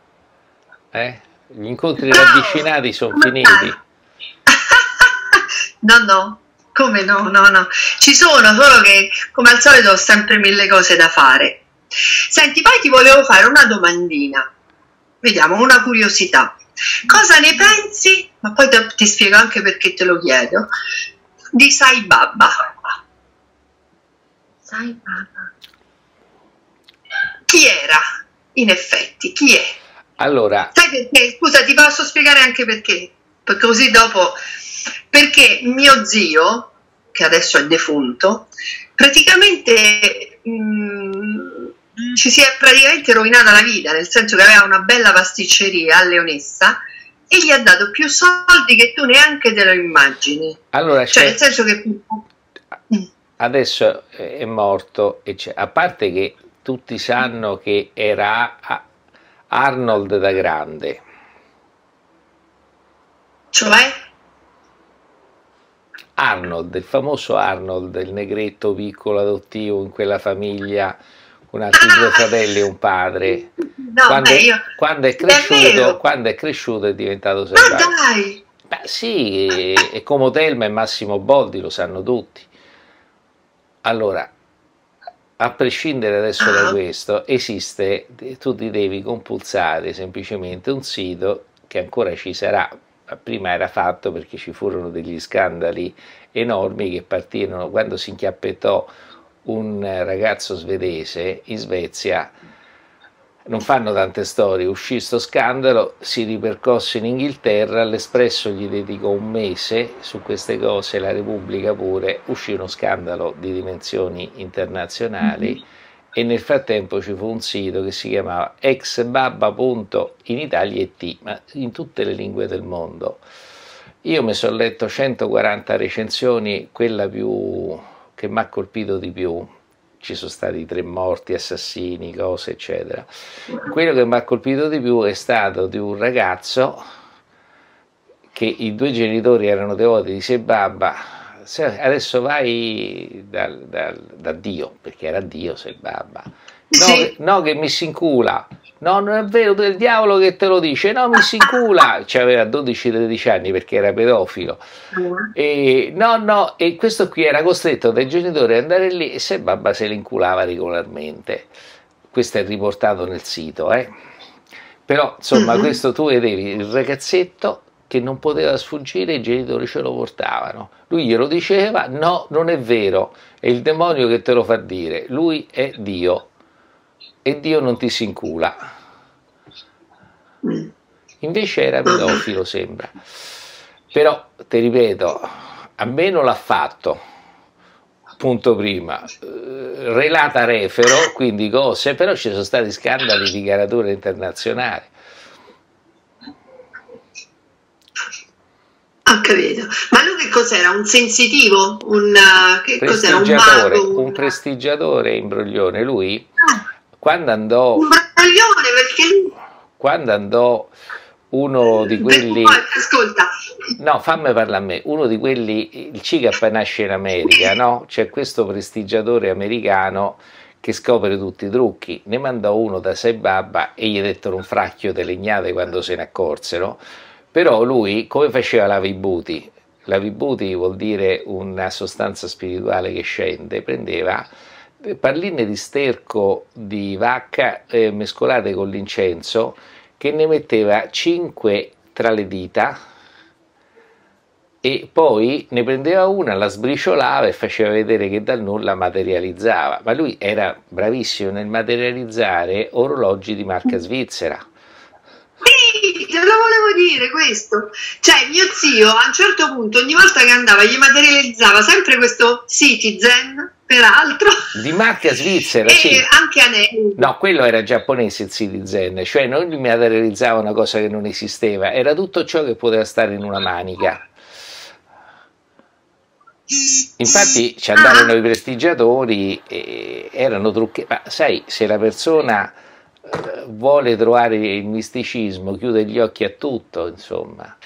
Speaker 1: Eh? Gli incontri
Speaker 15: Ciao,
Speaker 1: ravvicinati sono finiti.
Speaker 15: No, no, come no, no, no. Ci sono, solo che come al solito ho sempre mille cose da fare. Senti, poi ti volevo fare una domandina. Vediamo, una curiosità. Cosa ne pensi? Ma poi ti spiego anche perché te lo chiedo. Di Sai Baba.
Speaker 6: Sai, Baba.
Speaker 15: Chi era? In effetti, chi è?
Speaker 1: Allora,
Speaker 15: Sai perché? Scusa, ti posso spiegare anche perché. Perché così dopo. Perché mio zio, che adesso è defunto, praticamente mh, ci si è praticamente rovinata la vita, nel senso che aveva una bella pasticceria a Leonessa e gli ha dato più soldi che tu neanche te lo immagini.
Speaker 1: allora
Speaker 15: Cioè, nel senso che
Speaker 1: adesso è morto, e a parte che tutti sanno che era Arnold da grande.
Speaker 15: Cioè?
Speaker 1: Arnold, il famoso Arnold, il negretto piccolo adottivo in quella famiglia con altri due fratelli e un padre.
Speaker 15: No,
Speaker 1: quando,
Speaker 15: beh, io-
Speaker 1: quando è cresciuto, quando è cresciuto è diventato
Speaker 15: Ma
Speaker 1: selvaggio.
Speaker 15: dai!
Speaker 1: Beh, sì, e, e come Telma e Massimo Boldi lo sanno tutti. Allora, a prescindere adesso da
Speaker 15: Ah.
Speaker 1: questo, esiste, tu ti devi compulsare semplicemente un sito che ancora ci sarà, ma prima era fatto perché ci furono degli scandali enormi che partirono quando si inchiappettò un ragazzo svedese in Svezia. Non fanno tante storie, uscì sto scandalo, si ripercosse in Inghilterra, l'Espresso gli dedicò un mese su queste cose, la Repubblica pure, uscì uno scandalo di dimensioni internazionali. E nel frattempo ci fu un sito che si chiamava exbabba.in Italia e T, ma in tutte le lingue del mondo. Io mi sono letto 140 recensioni, quella più che mi ha colpito di più, ci sono stati tre morti, assassini, cose, eccetera. Quello che mi ha colpito di più è stato di un ragazzo che i due genitori erano devoti di Sebabba. Se- Adesso vai dal- dal- da Dio, perché era Dio Sebabba. No, che- no, che mi si incula. No, non è vero, è il diavolo che te lo dice. No, mi si incula. Cioè, aveva 12-13 anni perché era pedofilo. E, no, no, e questo qui era costretto dai genitori ad andare lì e se babba se l'inculava regolarmente. Questo è riportato nel sito, eh. Però, insomma,
Speaker 15: Mhm.
Speaker 1: questo tu vedevi il ragazzetto che non poteva sfuggire, i genitori ce lo portavano. Lui glielo diceva, no, non è vero, è il demonio che te lo fa dire, lui è Dio e Dio non ti si incula. Invece era pedofilo, sembra. Però, ti ripeto, a me non l'ha fatto, punto prima. Eh, relata refero, quindi cose, però ci sono stati scandali di caratura internazionale.
Speaker 15: Ho capito. Ma lui che cos'era? Un sensitivo? Un, uh, che cos'era? Un mago?
Speaker 1: un prestigiatore imbroglione. Lui, quando andò,
Speaker 15: Un battaglione perché
Speaker 1: quando andò uno di quelli...
Speaker 15: Ascolta,
Speaker 1: No, fammi parlare a me. Uno di quelli, il CIGAP nasce in America, no? C'è questo prestigiatore americano che scopre tutti i trucchi. Ne mandò uno da Sebabba e gli dettero un fracchio di legnate quando se ne accorsero. Però lui, come faceva la vibuti? La vibuti vuol dire una sostanza spirituale che scende, prendeva palline di sterco di vacca eh, mescolate con l'incenso che ne metteva 5 tra le dita e poi ne prendeva una, la sbriciolava e faceva vedere che dal nulla materializzava. Ma lui era bravissimo nel materializzare orologi di marca svizzera.
Speaker 15: sì, te lo volevo dire questo. Cioè, mio zio a un certo punto, ogni volta che andava, gli materializzava sempre questo Citizen peraltro.
Speaker 1: Di marca svizzera,
Speaker 15: e
Speaker 1: sì.
Speaker 15: anche anelli.
Speaker 1: No, quello era giapponese il Citizen, cioè non mi materializzava una cosa che non esisteva, era tutto ciò che poteva stare in una manica. Infatti ci andarono i prestigiatori erano trucchi, ma sai, se la persona eh, vuole trovare il misticismo, chiude gli occhi a tutto, insomma.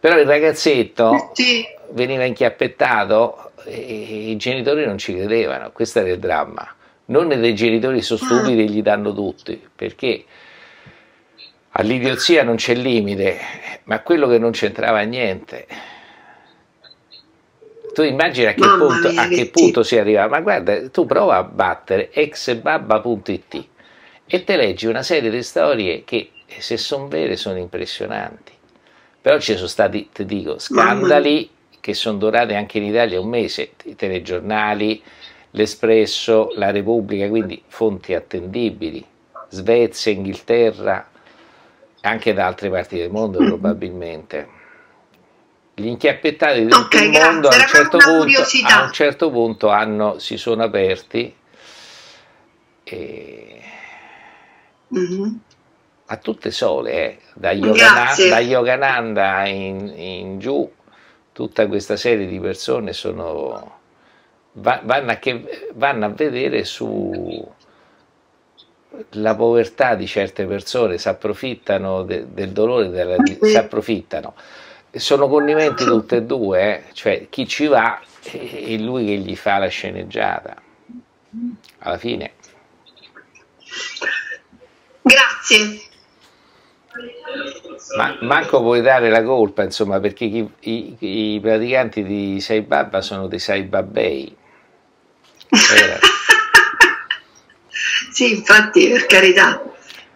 Speaker 1: Però il ragazzetto
Speaker 15: Sì.
Speaker 1: veniva inchiappettato e i genitori non ci credevano, questo era il dramma. Non dei genitori sono stupidi e gli danno tutti, perché all'idiozia non c'è limite, ma quello che non c'entrava niente. Tu immagini a che, punto,
Speaker 15: mia,
Speaker 1: a che
Speaker 15: che
Speaker 1: punto si arriva, ma guarda, tu prova a battere exbabba.it e te leggi una serie di storie che se sono vere sono impressionanti. Però ci sono stati, ti dico, scandali che sono durati anche in Italia un mese, i telegiornali, l'Espresso, la Repubblica, quindi fonti attendibili, Svezia, Inghilterra, anche da altre parti del mondo probabilmente. Gli inchiappettati di tutto
Speaker 15: Ok,
Speaker 1: il mondo a un, certo punto, a un certo punto hanno- si sono aperti e
Speaker 15: Mhm.
Speaker 1: a tutte sole, eh, da. Yogananda, da Yogananda in, in giù, tutta questa serie di persone sono, va- vanno, a che- vanno a vedere su la povertà di certe persone, si approfittano de- del dolore, della, si approfittano. Sono conniventi tutte e due, eh, cioè chi ci va è lui che gli fa la sceneggiata. Alla fine.
Speaker 15: Grazie.
Speaker 1: Ma manco puoi dare la colpa, insomma, perché chi- i, i praticanti di Sai Baba sono dei Sai Babbei. Eh,
Speaker 15: Sì, infatti, per carità.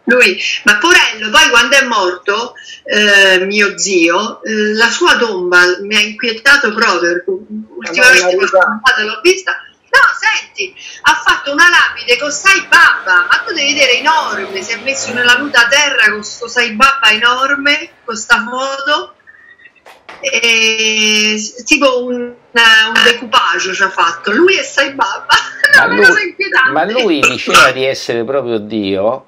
Speaker 15: Lui, ma Porello, poi quando è morto eh, mio zio, eh, la sua tomba mi ha inquietato proprio, perché ultimamente l'ho vista. No, senti, ha fatto una lapide con Sai Baba, ma tu devi vedere enorme, si è messo nella nuda terra con questo Sai Baba enorme, con sta foto, e, tipo un, un decoupage ci ha fatto, lui e Sai Baba,
Speaker 1: ma,
Speaker 15: cosa
Speaker 1: lui, ma lui diceva di essere proprio Dio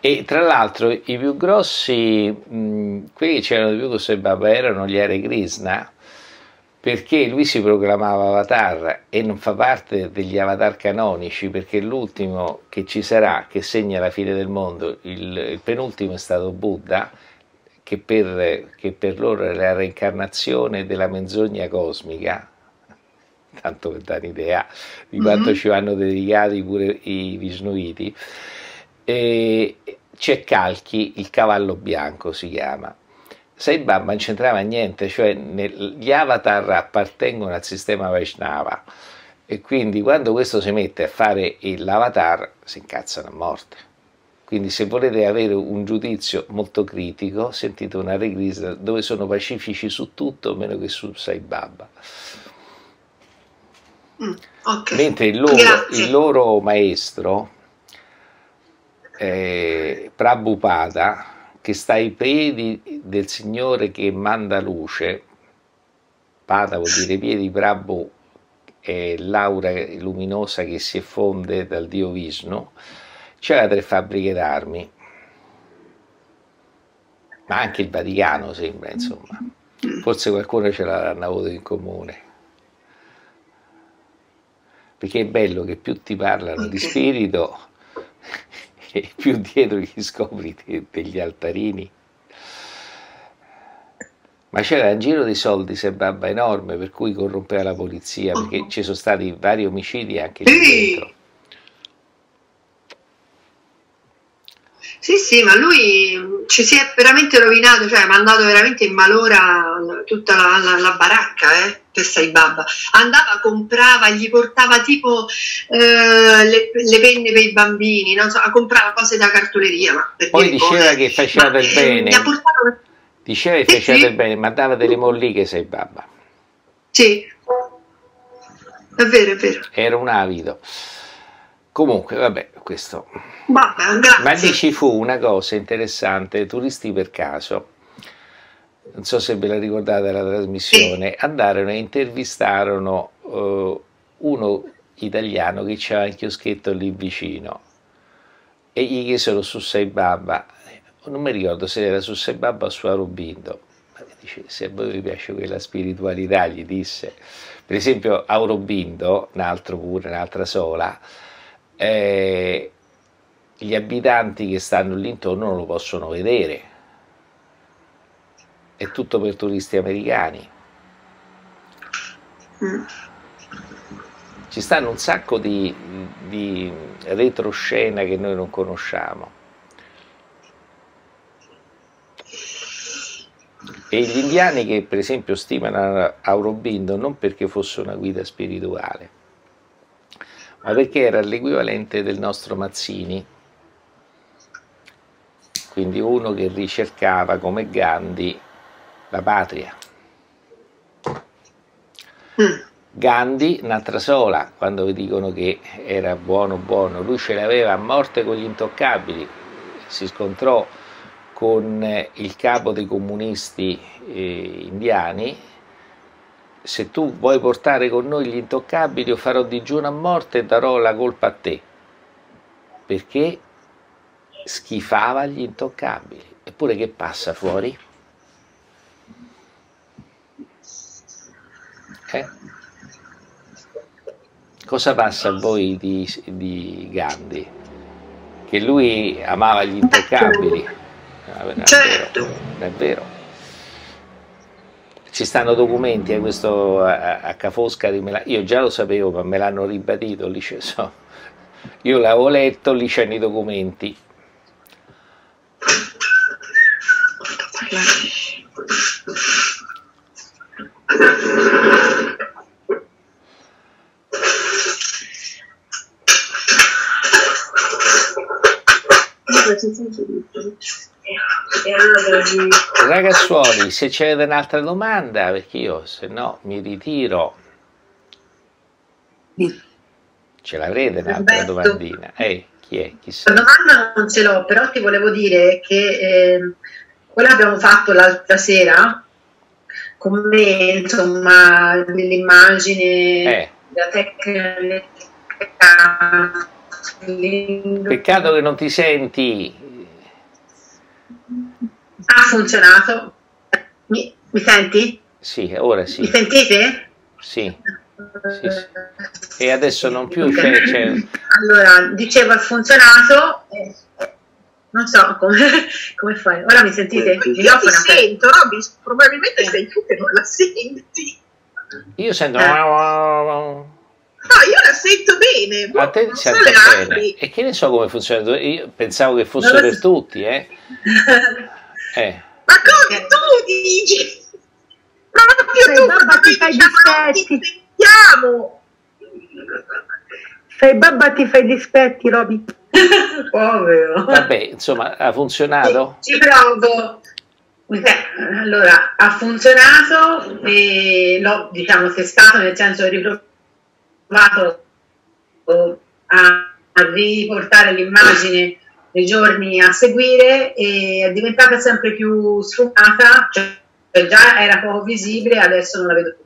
Speaker 1: e tra l'altro i più grossi, mh, quelli che c'erano di più con Sai Baba erano gli Hare Krishna, perché lui si proclamava avatar e non fa parte degli avatar canonici perché l'ultimo che ci sarà, che segna la fine del mondo, il, il penultimo è stato Buddha, che per, che per loro è la reincarnazione della menzogna cosmica, tanto per dare un'idea di quanto
Speaker 16: Mhm.
Speaker 1: ci vanno dedicati pure i Vishnuiti, e c'è Calchi, il cavallo bianco si chiama. Sai Baba non c'entrava niente, cioè nel- gli avatar appartengono al sistema Vaishnava e quindi quando questo si mette a fare l'avatar si incazzano a morte. Quindi se volete avere un giudizio molto critico, sentite una regrisa dove sono pacifici su tutto meno che su Sai Baba.
Speaker 15: Mm, ok.
Speaker 1: Mentre il loro, il loro maestro, eh, Prabhupada, che sta ai piedi del Signore che manda luce, Pada vuol dire piedi, Prabhu è l'aura luminosa che si effonde dal dio Vishnu, c'era tre fabbriche d'armi, ma anche il Vaticano sembra, insomma. Forse qualcuno ce l'avranno avuto in comune. Perché è bello che più ti parlano di spirito e più dietro gli scopri de- degli altarini. Ma c'era un giro di soldi se babba enorme per cui corrompeva la polizia perché ci sono stati vari omicidi anche lì dentro.
Speaker 15: Sì, sì, ma lui ci si è veramente rovinato, cioè ha mandato veramente in malora tutta la, la- la baracca, eh, per Sai Baba. Andava, comprava, gli portava tipo eh, le, le penne per i bambini, non so, comprava cose da cartoleria, ma
Speaker 1: Poi diceva
Speaker 15: cose.
Speaker 1: che faceva del
Speaker 15: eh,
Speaker 1: bene,
Speaker 15: portato...
Speaker 1: diceva che faceva
Speaker 15: sì.
Speaker 1: del bene, ma dava delle molliche sei babba.
Speaker 15: Sì, è vero, è vero.
Speaker 1: Era un avido. Comunque, vabbè, questo.
Speaker 15: Grazie.
Speaker 1: Ma lì ci fu una cosa interessante, turisti per caso, non so se ve la ricordate la trasmissione, andarono e intervistarono eh, uno italiano che c'era il chioschetto lì vicino e gli chiesero su Sai Baba, non mi ricordo se era su Sai Baba o su Aurobindo, ma dice, se a voi vi piace quella spiritualità, gli disse, per esempio Aurobindo, un altro pure, un'altra sola, eh, gli abitanti che stanno lì intorno non lo possono vedere, è tutto per turisti americani.
Speaker 15: Mm.
Speaker 1: Ci stanno un sacco di, di retroscena che noi non conosciamo. E gli indiani che per esempio stimano Aurobindo non perché fosse una guida spirituale, ma perché era l'equivalente del nostro Mazzini, quindi uno che ricercava come Gandhi la patria. Gandhi, un'altra sola, quando vi dicono che era buono buono, lui ce l'aveva a morte con gli intoccabili, si scontrò con il capo dei comunisti eh, indiani, se tu vuoi portare con noi gli intoccabili io farò digiuno a morte e darò la colpa a te, perché schifava gli intoccabili. Eppure che passa fuori? Eh? Cosa passa a voi di, di Gandhi? Che lui amava gli intoccabili. Ah, non è
Speaker 15: Certo.
Speaker 1: vero, è vero. Ci stanno documenti, eh, questo a, a Cafoscari, la- io già lo sapevo, ma me l'hanno ribadito, lì ci so. io l'avevo letto, lì c'erano i documenti. Ragazzuoli, se c'è un'altra domanda, perché io se no mi ritiro. Ce l'avrete un'altra domandina? Ehi, chi è? Chi
Speaker 9: La domanda non ce l'ho, però ti volevo dire che ehm, quello che abbiamo fatto l'altra sera con me, insomma, dell'immagine,
Speaker 1: Eh.
Speaker 9: della tecnica,
Speaker 1: Peccato che non ti senti.
Speaker 9: Ha funzionato. Mi, mi senti?
Speaker 1: Sì, ora
Speaker 9: Mi
Speaker 1: sì.
Speaker 9: sentite?
Speaker 1: Sì, sì, sì. E adesso non più c'è, c'è-
Speaker 9: Allora, dicevo, ha funzionato. eh, non so come, come fai. Ora mi sentite?
Speaker 13: Io ti sento, Robby, probabilmente sei tu che non la senti.
Speaker 1: Io sento.
Speaker 13: No, io la sento bene, boh,
Speaker 1: A te
Speaker 13: so
Speaker 1: bene. E che ne so come funziona? Io pensavo che fosse per tutti, eh? Eh.
Speaker 13: Ma come tu dici? Proprio
Speaker 2: Sei
Speaker 13: tu,
Speaker 2: babba,
Speaker 13: quando
Speaker 2: ti fai
Speaker 13: diciamo
Speaker 2: dispetti.
Speaker 13: sentiamo.
Speaker 2: Sei babba, ti fai dispetti, Roby.
Speaker 9: Povero.
Speaker 1: Vabbè, insomma, ha funzionato?
Speaker 9: Ci provo. Eh, Allora, ha funzionato e l'ho diciamo testato, nel senso ho riprovato a, a riportare l'immagine nei giorni a seguire e è diventata sempre più sfumata, cioè già era poco visibile, adesso non la vedo più.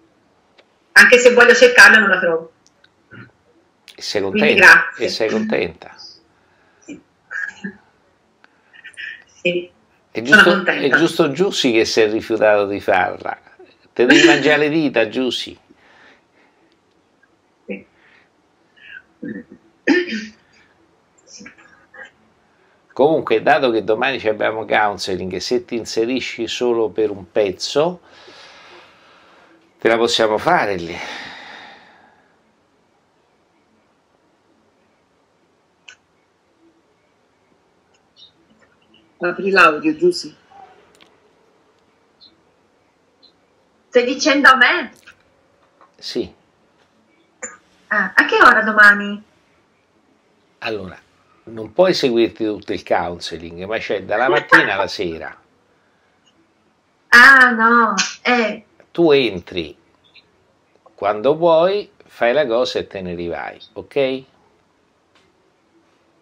Speaker 9: Anche se voglio cercarla non la trovo.
Speaker 1: E sei contenta? E sei contenta?
Speaker 9: Sì.
Speaker 1: È giusto, è giusto Giussi che si è rifiutato di farla. Te devi mangiare le dita, Giussi. Comunque, dato che domani ci abbiamo counseling e se ti inserisci solo per un pezzo, te la possiamo fare lì.
Speaker 10: Apri l'audio, Giussi.
Speaker 6: Stai dicendo a me?
Speaker 1: Sì,
Speaker 6: Ah, a che ora domani?
Speaker 1: allora, non puoi seguirti tutto il counseling, ma c'è dalla mattina alla sera.
Speaker 6: Ah, no. Eh,
Speaker 1: Tu entri quando vuoi, fai la cosa e te ne rivai, ok?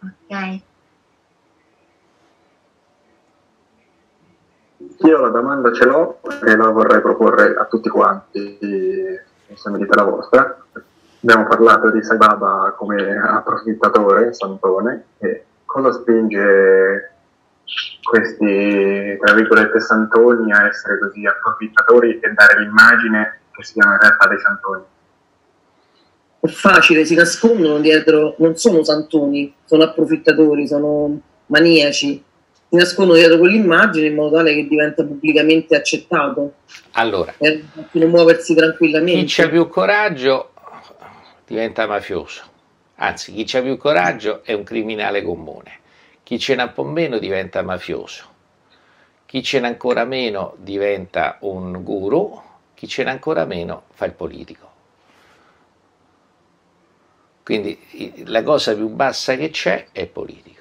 Speaker 6: ok.
Speaker 3: Io la domanda ce l'ho e la vorrei proporre a tutti quanti, mi dite la vostra. Abbiamo parlato di Sai Baba come approfittatore, Santone, e cosa spinge questi, tra virgolette, santoni a essere così approfittatori e dare l'immagine che siano in realtà dei santoni?
Speaker 10: È facile, si nascondono dietro, non sono santoni, sono approfittatori, sono maniaci, si nascondono dietro quell'immagine in modo tale che diventa pubblicamente accettato.
Speaker 1: Allora,
Speaker 10: per non muoversi tranquillamente.
Speaker 1: chi ha più coraggio diventa mafioso, anzi chi ha più coraggio è un criminale comune, chi ce n'ha un po' meno diventa mafioso, chi ce n'ha ancora meno diventa un guru, chi ce n'ha ancora meno fa il politico. Quindi la cosa più bassa che c'è è il politico.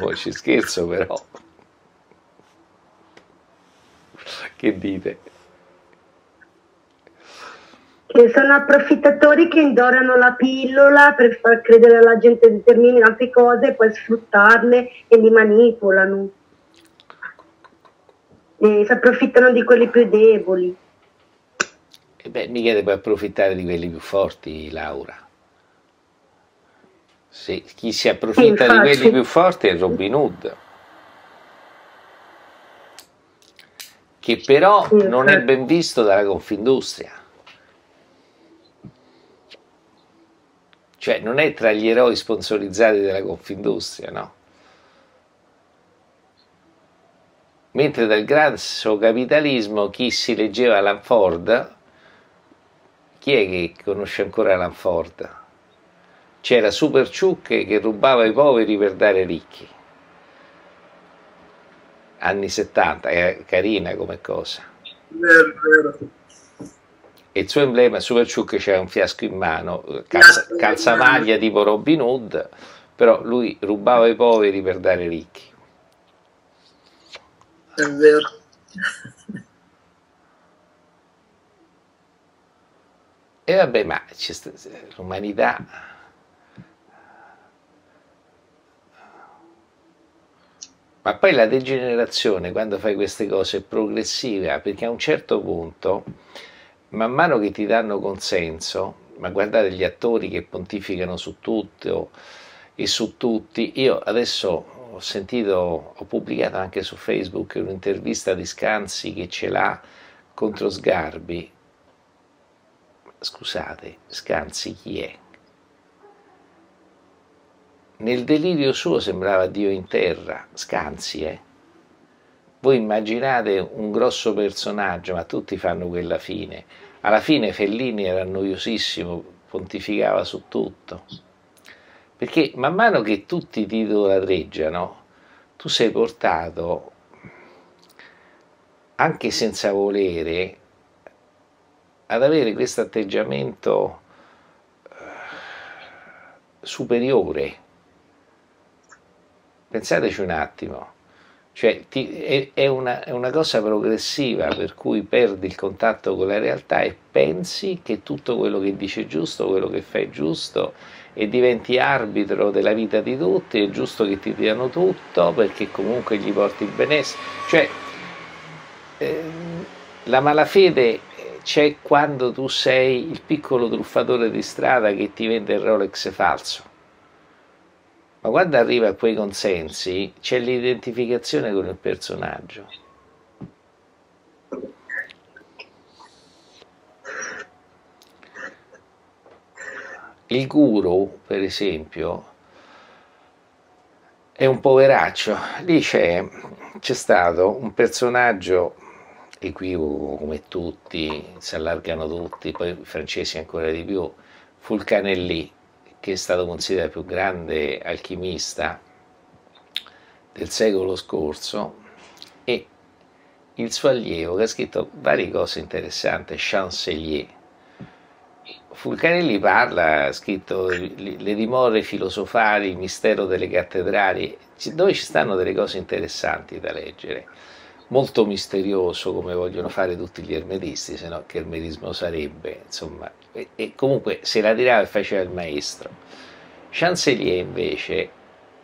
Speaker 1: Oh, ci scherzo però. Che dite?
Speaker 2: Che sono approfittatori che indorano la pillola per far credere alla gente determinate cose e poi sfruttarle e li manipolano. E si approfittano di quelli più deboli.
Speaker 1: E beh, mica puoi approfittare di quelli più forti, Laura. Se chi si approfitta di
Speaker 2: infatti.
Speaker 1: quelli più forti è Robin Hood. Che però non è ben visto dalla Confindustria. Cioè, non è tra gli eroi sponsorizzati della Confindustria, no? Mentre dal grasso capitalismo chi si leggeva Alan Ford, chi è che conosce ancora Alan Ford? C'era Super Ciuc che rubava ai poveri per dare ai ricchi. Anni 70, è carina come cosa.
Speaker 10: Vero, vero.
Speaker 1: E il suo emblema, Super Ciuc, c'era un fiasco in mano, eh, calza, calzamaglia tipo Robin Hood, però lui rubava ai poveri per dare ai ricchi.
Speaker 10: È vero.
Speaker 1: E vabbè, ma c'è sta- l'umanità Ma poi la degenerazione, quando fai queste cose, è progressiva, perché a un certo punto, man mano che ti danno consenso, ma guardate gli attori che pontificano su tutto e su tutti, io adesso ho sentito, ho pubblicato anche su Facebook un'intervista di Scanzi che ce l'ha contro Sgarbi. Scusate, Scanzi chi è? Nel delirio suo sembrava Dio in terra, Scanzi, eh? Voi immaginate un grosso personaggio, ma tutti fanno quella fine. Alla fine Fellini era noiosissimo, pontificava su tutto. Perché man mano che tutti ti idolatreggiano, tu sei portato, anche senza volere, ad avere questo atteggiamento eh, superiore. Pensateci un attimo, cioè ti- è, è una, è una cosa progressiva per cui perdi il contatto con la realtà e pensi che tutto quello che dici è giusto, quello che fai è giusto e diventi arbitro della vita di tutti, è giusto che ti diano tutto perché comunque gli porti il benessere. Cioè, ehm, la malafede c'è quando tu sei il piccolo truffatore di strada che ti vende il Rolex falso. Ma quando arriva a quei consensi c'è l'identificazione con il personaggio. Il guru, per esempio, è un poveraccio. Lì c'è, stato un personaggio equivoco come tutti, si allargano tutti, poi i francesi ancora di più, Fulcanelli, che è stato considerato il più grande alchimista del secolo scorso, e il suo allievo che ha scritto varie cose interessanti, Chancelier. Fulcanelli parla, ha scritto le dimore filosofali, il mistero delle cattedrali, dove ci stanno delle cose interessanti da leggere. Molto misterioso come vogliono fare tutti gli ermetisti, se no che ermetismo sarebbe, insomma. E, e comunque se la tirava e faceva il maestro. Chancelier invece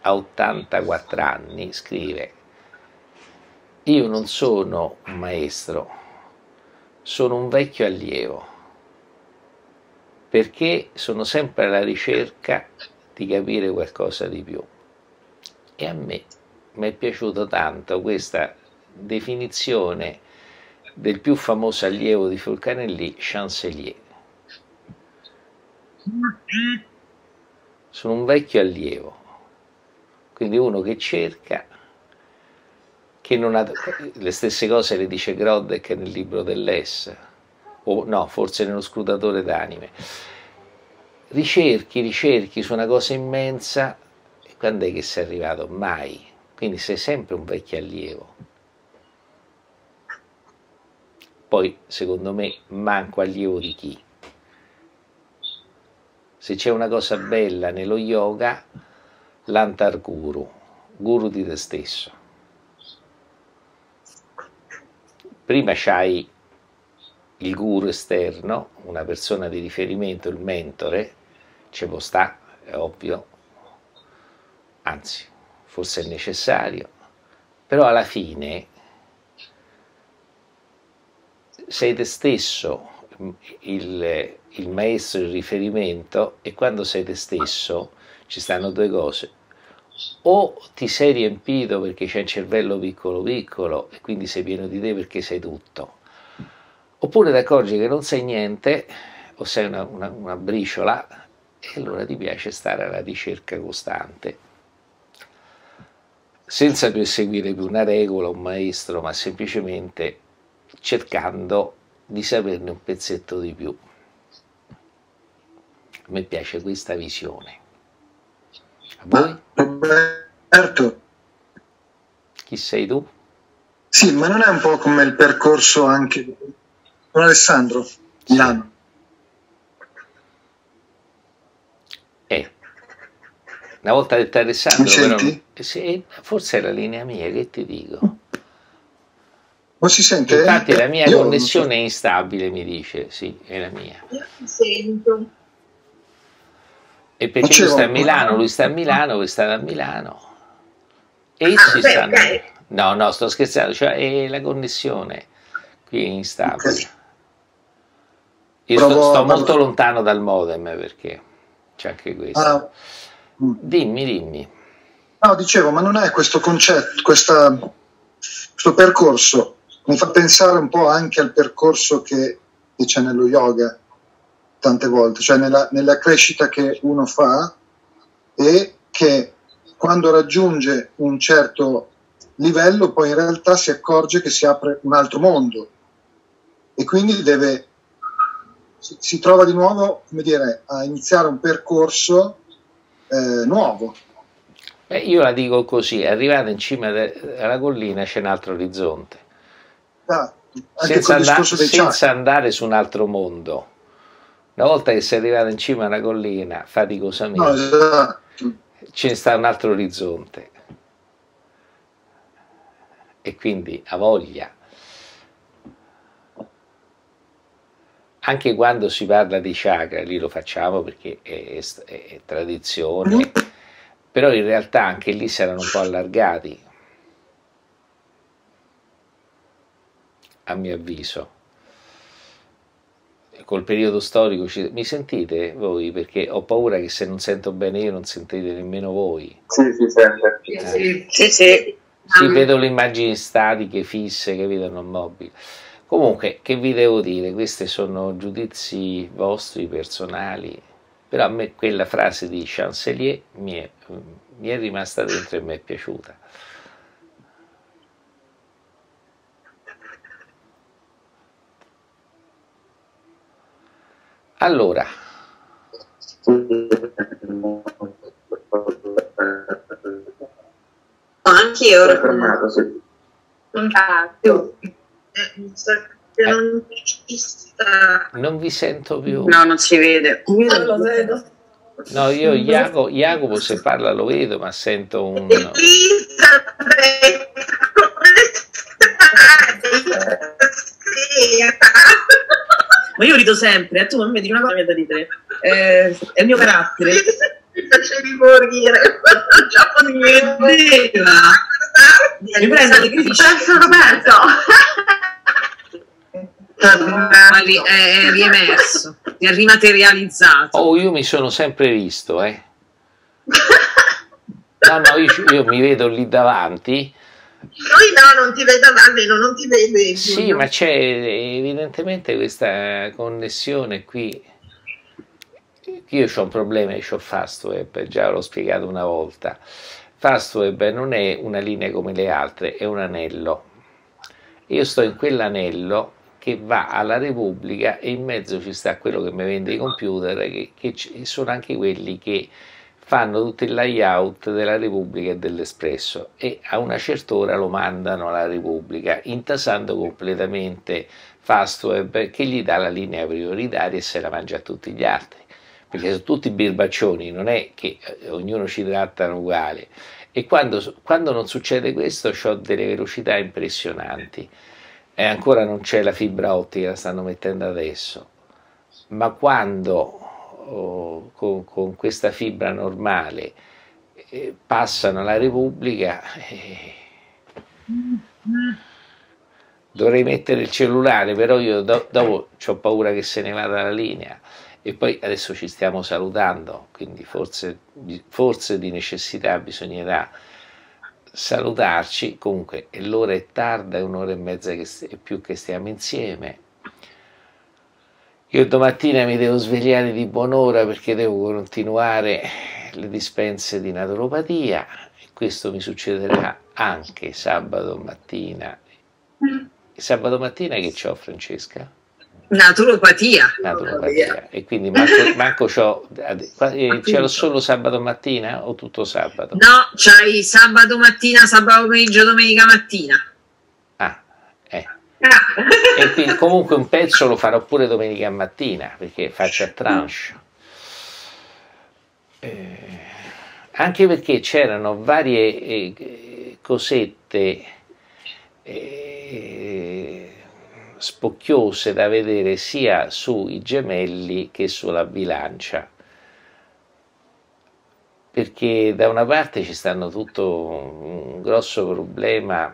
Speaker 1: a 84 anni scrive io non sono un maestro, sono un vecchio allievo, perché sono sempre alla ricerca di capire qualcosa di più. E a me mi è piaciuta tanto questa definizione del più famoso allievo di Fulcanelli, Chancelier. Sono un vecchio allievo, quindi uno che cerca che non ha le stesse cose le dice Grodek nel libro dell'Es, o no, forse nello scrutatore d'anime. Ricerchi, ricerchi su una cosa immensa, e quando è che sei arrivato? Mai. Quindi sei sempre un vecchio allievo. Poi, secondo me, manco allievo di chi. Se c'è una cosa bella nello yoga, l'antar guru, guru di te stesso. Prima c'hai il guru esterno, una persona di riferimento, il mentore, ci può sta, è ovvio, anzi, forse è necessario, però alla fine sei te stesso il, il maestro di riferimento e quando sei te stesso ci stanno due cose, o ti sei riempito perché c'è il cervello piccolo piccolo e quindi sei pieno di te perché sei tutto, oppure ti accorgi che non sei niente o sei una, una, una briciola e allora ti piace stare alla ricerca costante. Senza perseguire più una regola, un maestro, ma semplicemente cercando di saperne un pezzetto di più. A me piace questa visione. A voi?
Speaker 16: Roberto.
Speaker 1: Chi sei tu?
Speaker 16: Sì, ma non è un po' come il percorso anche con Alessandro Milano?
Speaker 1: Eh. Una volta detto Alessandro, però, eh, sì, forse è la linea mia, che ti dico?
Speaker 16: Non si sente?
Speaker 1: Infatti la mia Io connessione è instabile, mi dice, sì, è la mia.
Speaker 13: Io ti sento.
Speaker 1: E perché lui sta a Milano, lui sta a Milano, voi state a Milano. E ah, ci beh, stanno... No, no, sto scherzando, cioè è la connessione qui è instabile. Okay. Io sto, sto, molto lontano dal modem perché c'è anche questo. Ah. Dimmi, dimmi.
Speaker 16: No, dicevo, ma non è questo concetto, questa, questo percorso, mi fa pensare un po' anche al percorso che, che c'è nello yoga tante volte, cioè nella, nella crescita che uno fa e che quando raggiunge un certo livello poi in realtà si accorge che si apre un altro mondo e quindi deve, si, trova di nuovo dire, a iniziare un percorso eh, nuovo.
Speaker 1: Beh, io la dico così, arrivate in cima alla collina c'è un altro orizzonte. Ah, senza, andare, senza andare su un altro mondo una volta che sei arrivato in cima a una collina, faticosamente, no, esatto. ce ne sta un altro orizzonte. E quindi ha voglia. Anche quando si parla di chakra, lì lo facciamo perché è, è, è tradizione, però in realtà anche lì saranno un po' allargati, a mio avviso col periodo storico ci... mi sentite voi? Perché ho paura che se non sento bene io non sentite nemmeno voi.
Speaker 3: Sì, si sente.
Speaker 1: Eh. Sì, sì, sì. sì, vedo le immagini statiche, fisse, che vedono mobili. Comunque, che vi devo dire? Questi sono giudizi vostri, personali, però a me quella frase di Chancelier mi è, mi è rimasta dentro e mi è piaciuta. Allora.
Speaker 4: Anch'io ero
Speaker 3: fermato, sì.
Speaker 4: Non ci sta.
Speaker 1: Non vi sento più.
Speaker 14: No, non si vede.
Speaker 9: Io lo vedo.
Speaker 1: No, io Jacopo, Jacopo se parla lo vedo, ma sento un...
Speaker 10: Ma io rido sempre, eh, tu non mi dici una cosa mi da ridere. Eh, è il mio carattere.
Speaker 13: Mi facevi morire
Speaker 10: giapponese. Mi prendo le critiche.
Speaker 6: Roberto.
Speaker 7: È, è riemerso, è rimaterializzato.
Speaker 1: Oh, io mi sono sempre visto, eh. No, no, io, io mi vedo lì davanti.
Speaker 13: Noi no, non ti vedo, almeno non ti vede.
Speaker 1: Sì, ma c'è evidentemente questa connessione qui. Io ho un problema, io ho Fastweb, già l'ho spiegato una volta. Fastweb non è una linea come le altre, è un anello. Io sto in quell'anello che va alla Repubblica e in mezzo ci sta quello che mi vende i computer, che, che sono anche quelli che fanno tutto il layout della Repubblica e dell'Espresso e a una certa ora lo mandano alla Repubblica, intasando completamente Fastweb che gli dà la linea prioritaria e se la mangia a tutti gli altri, perché sono tutti birbaccioni, non è che eh, ognuno ci trattano uguale. E quando, quando non succede questo ho delle velocità impressionanti. E ancora non c'è la fibra ottica, la stanno mettendo adesso, ma quando con, con, questa fibra normale eh, passano alla Repubblica, eh, dovrei mettere il cellulare, però io do, dopo ho paura che se ne vada la linea. E poi adesso ci stiamo salutando, quindi forse, forse di necessità bisognerà salutarci, comunque l'ora è tarda, è un'ora e mezza che, più che stiamo insieme, io domattina mi devo svegliare di buon'ora perché devo continuare le dispense di naturopatia e questo mi succederà anche sabato mattina. Sabato mattina che c'ho Francesca?
Speaker 7: Naturopatia.
Speaker 1: Naturopatia. E quindi manco, manco c'ho, eh, ce l'ho solo sabato mattina o tutto sabato?
Speaker 7: No, c'hai sabato mattina, sabato pomeriggio, domenica mattina.
Speaker 1: Ah, eh e quindi comunque un pezzo lo farò pure domenica mattina perché faccio a tranche. Eh, anche perché c'erano varie eh, cosette eh, spocchiose da vedere sia sui gemelli che sulla bilancia. Perché da una parte ci stanno tutto un grosso problema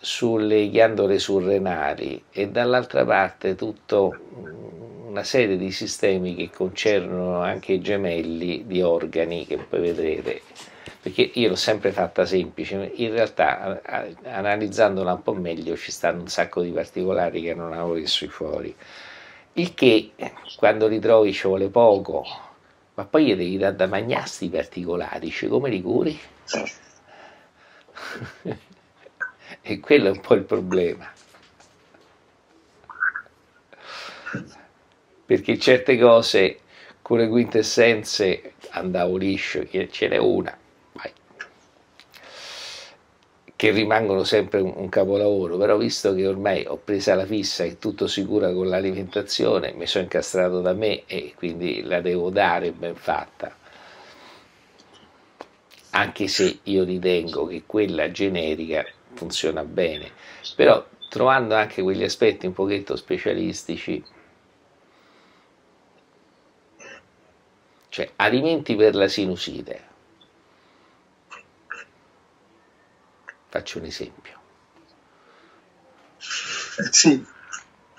Speaker 1: sulle ghiandole surrenali e dall'altra parte tutta una serie di sistemi che concernono anche i gemelli di organi che poi vedrete. Perché io l'ho sempre fatta semplice in realtà analizzandola un po' meglio ci stanno un sacco di particolari che non avevo messo fuori. Il che quando li trovi ci vuole poco ma poi gli devi dare da mangiare i particolari cioè come li curi? E quello è un po' il problema. Perché certe cose con le quintessenze andavo liscio, ce n'è una, vai. che rimangono sempre un, un, capolavoro, però visto che ormai ho presa la fissa che tutto si cura con l'alimentazione, mi sono incastrato da me e quindi la devo dare ben fatta. Anche se io ritengo che quella generica funziona bene, però trovando anche quegli aspetti un pochetto specialistici, cioè alimenti per la sinusite. Faccio un esempio.
Speaker 16: Eh, sì,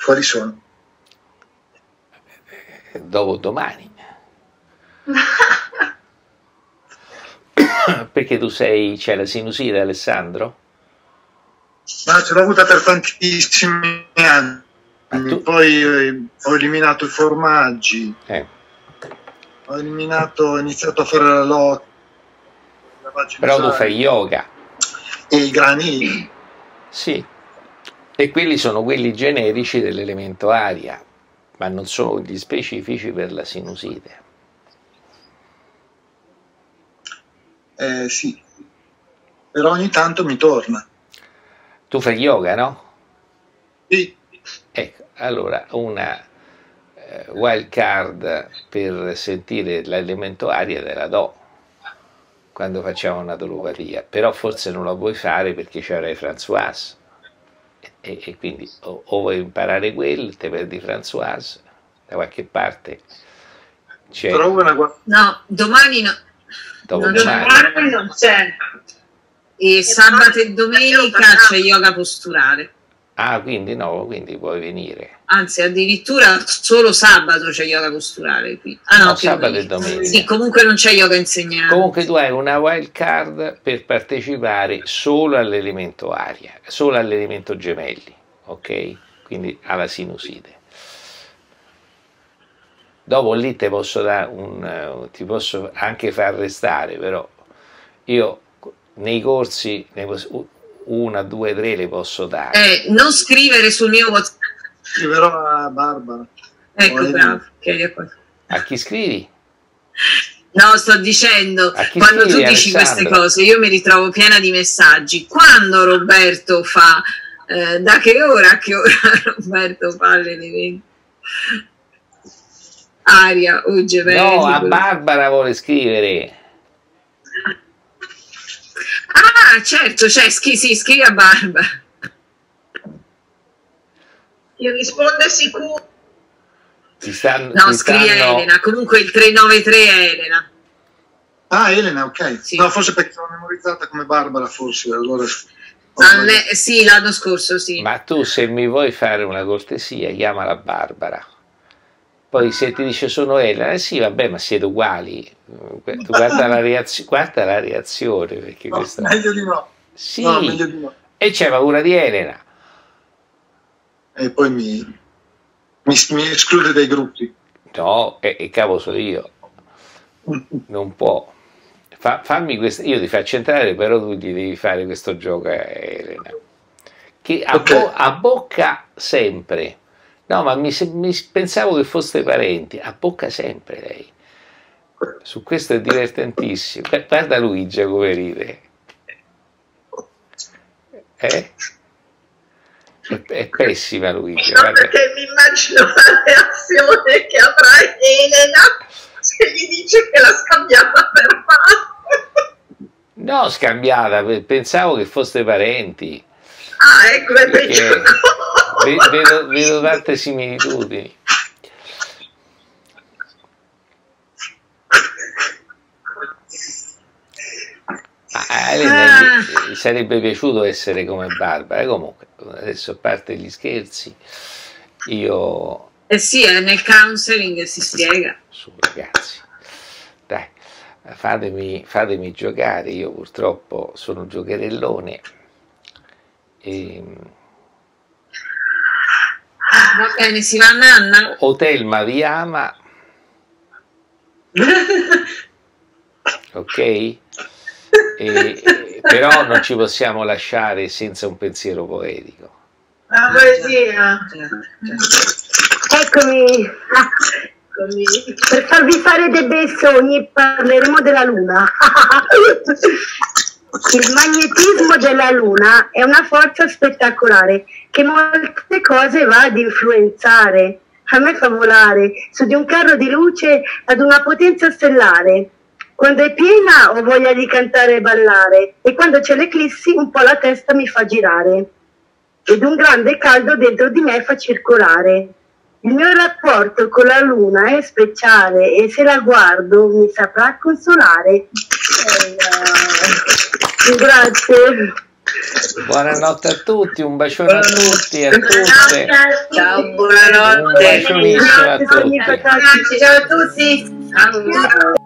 Speaker 16: quali sono?
Speaker 1: Dopo domani. Perché tu sei, c'è la sinusite Alessandro?
Speaker 16: Ma ce l'ho avuta per tantissimi anni. Tu... Poi eh, ho eliminato i formaggi.
Speaker 1: Eh.
Speaker 16: Ho eliminato, ho iniziato a fare la lotta.
Speaker 1: Però tu fai yoga.
Speaker 16: E i grani.
Speaker 1: Sì. E quelli sono quelli generici dell'elemento aria, ma non sono gli specifici per la sinusite.
Speaker 16: Eh sì, però ogni tanto mi torna.
Speaker 1: Tu fai yoga, no?
Speaker 16: Sì.
Speaker 1: Ecco, allora una eh, wild card per sentire l'elemento aria te la do quando facciamo naturopatia, però forse non la puoi fare perché c'avrai Françoise e, e quindi o, o, vuoi imparare quello, te perdi Françoise, da qualche parte c'è...
Speaker 7: No, domani no.
Speaker 1: Dopo
Speaker 7: non
Speaker 1: domani.
Speaker 7: non c'è. E sabato e domenica c'è yoga posturale.
Speaker 1: Ah, quindi no, quindi puoi venire.
Speaker 7: Anzi, addirittura solo sabato c'è yoga posturale qui. Ah no,
Speaker 1: No, sabato
Speaker 7: qui.
Speaker 1: e domenica.
Speaker 7: Sì, comunque non c'è yoga insegnato.
Speaker 1: Comunque tu hai una wild card per partecipare solo all'elemento aria, solo all'elemento gemelli, ok? Quindi alla sinusite. Dopo lì ti posso, dare un, eh, ti posso anche far restare, però io nei corsi ne una, due, tre le posso dare.
Speaker 7: Eh, non scrivere sul mio WhatsApp.
Speaker 16: Scriverò a Barbara.
Speaker 7: Ecco, bravo. ecco.
Speaker 1: A chi scrivi?
Speaker 7: No, sto dicendo, quando tu
Speaker 1: scrivi,
Speaker 7: dici queste
Speaker 1: Alessandro?
Speaker 7: cose, io mi ritrovo piena di messaggi. Quando Roberto fa, eh, da che ora a che ora Roberto fa l'elemento? Aria o gemelli?
Speaker 1: No, a Barbara vuole scrivere.
Speaker 7: Ah, certo, cioè, schi- sì, scrivi a Barbara.
Speaker 13: Ti risponde sicuro.
Speaker 1: Ti stanno,
Speaker 7: No,
Speaker 1: ti
Speaker 7: scrivi a
Speaker 1: stanno-
Speaker 7: Elena, comunque il 393 è Elena.
Speaker 16: Ah, Elena, ok. No, forse perché sono memorizzata come Barbara, forse. Allora...
Speaker 7: Ah, le- sì, l'anno scorso, sì.
Speaker 1: Ma tu se mi vuoi fare una cortesia, chiamala Barbara. Poi se ti dice sono Elena, eh sì, vabbè, ma siete uguali. Guarda la, reazio- guarda la reazione, perché
Speaker 16: No,
Speaker 1: questa...
Speaker 16: meglio di no.
Speaker 1: Sì,
Speaker 16: No, meglio di no.
Speaker 1: e c'è paura di Elena.
Speaker 16: E poi mi, mi, mi esclude dai gruppi.
Speaker 1: No, e, e cavo sono io. Non può. Fa- fammi questo, io ti faccio entrare, però tu gli devi fare questo gioco a Elena. Che a, bo- a bocca sempre. No, ma mi, mi pensavo che foste parenti. A bocca sempre lei. Su questo è divertentissimo. Gu- Guarda Luigi come ride. Eh? È, è pessima Luigi.
Speaker 13: No,
Speaker 1: guarda.
Speaker 13: perché mi immagino la reazione che avrà Elena se gli dice che l'ha scambiata per mano.
Speaker 1: No, scambiata, pe- pensavo che foste parenti.
Speaker 13: Ah, ecco, è
Speaker 1: Perché
Speaker 13: peggio.
Speaker 1: Ve- vedo, vedo tante similitudini. A Elena gli- sarebbe piaciuto essere come Barbara. Comunque, adesso a parte gli scherzi, io
Speaker 7: Eh sì, nel counseling si spiega.
Speaker 1: su ragazzi, dai, fatemi, fatemi giocare. Io purtroppo sono un giocherellone. E,
Speaker 7: Va bene, si va a Nanna?
Speaker 1: Hotel Mariama, ok? E- però non ci possiamo lasciare senza un pensiero poetico.
Speaker 9: La poesia.
Speaker 2: Eccomi. Per farvi fare dei bei sogni parleremo della luna. Il magnetismo della luna è una forza spettacolare che molte cose va ad influenzare. A me fa volare su di un carro di luce ad una potenza stellare. Quando è piena ho voglia di cantare e ballare e quando c'è l'eclissi un po' la testa mi fa girare ed un grande caldo dentro di me fa circolare. Il mio rapporto con la luna è speciale e se la guardo mi saprà consolare. Grazie.
Speaker 1: Buonanotte a tutti, un bacione a tutti e a tutte.
Speaker 7: Ciao,
Speaker 1: Un bacionissimo a tutti.
Speaker 2: Ciao a tutti.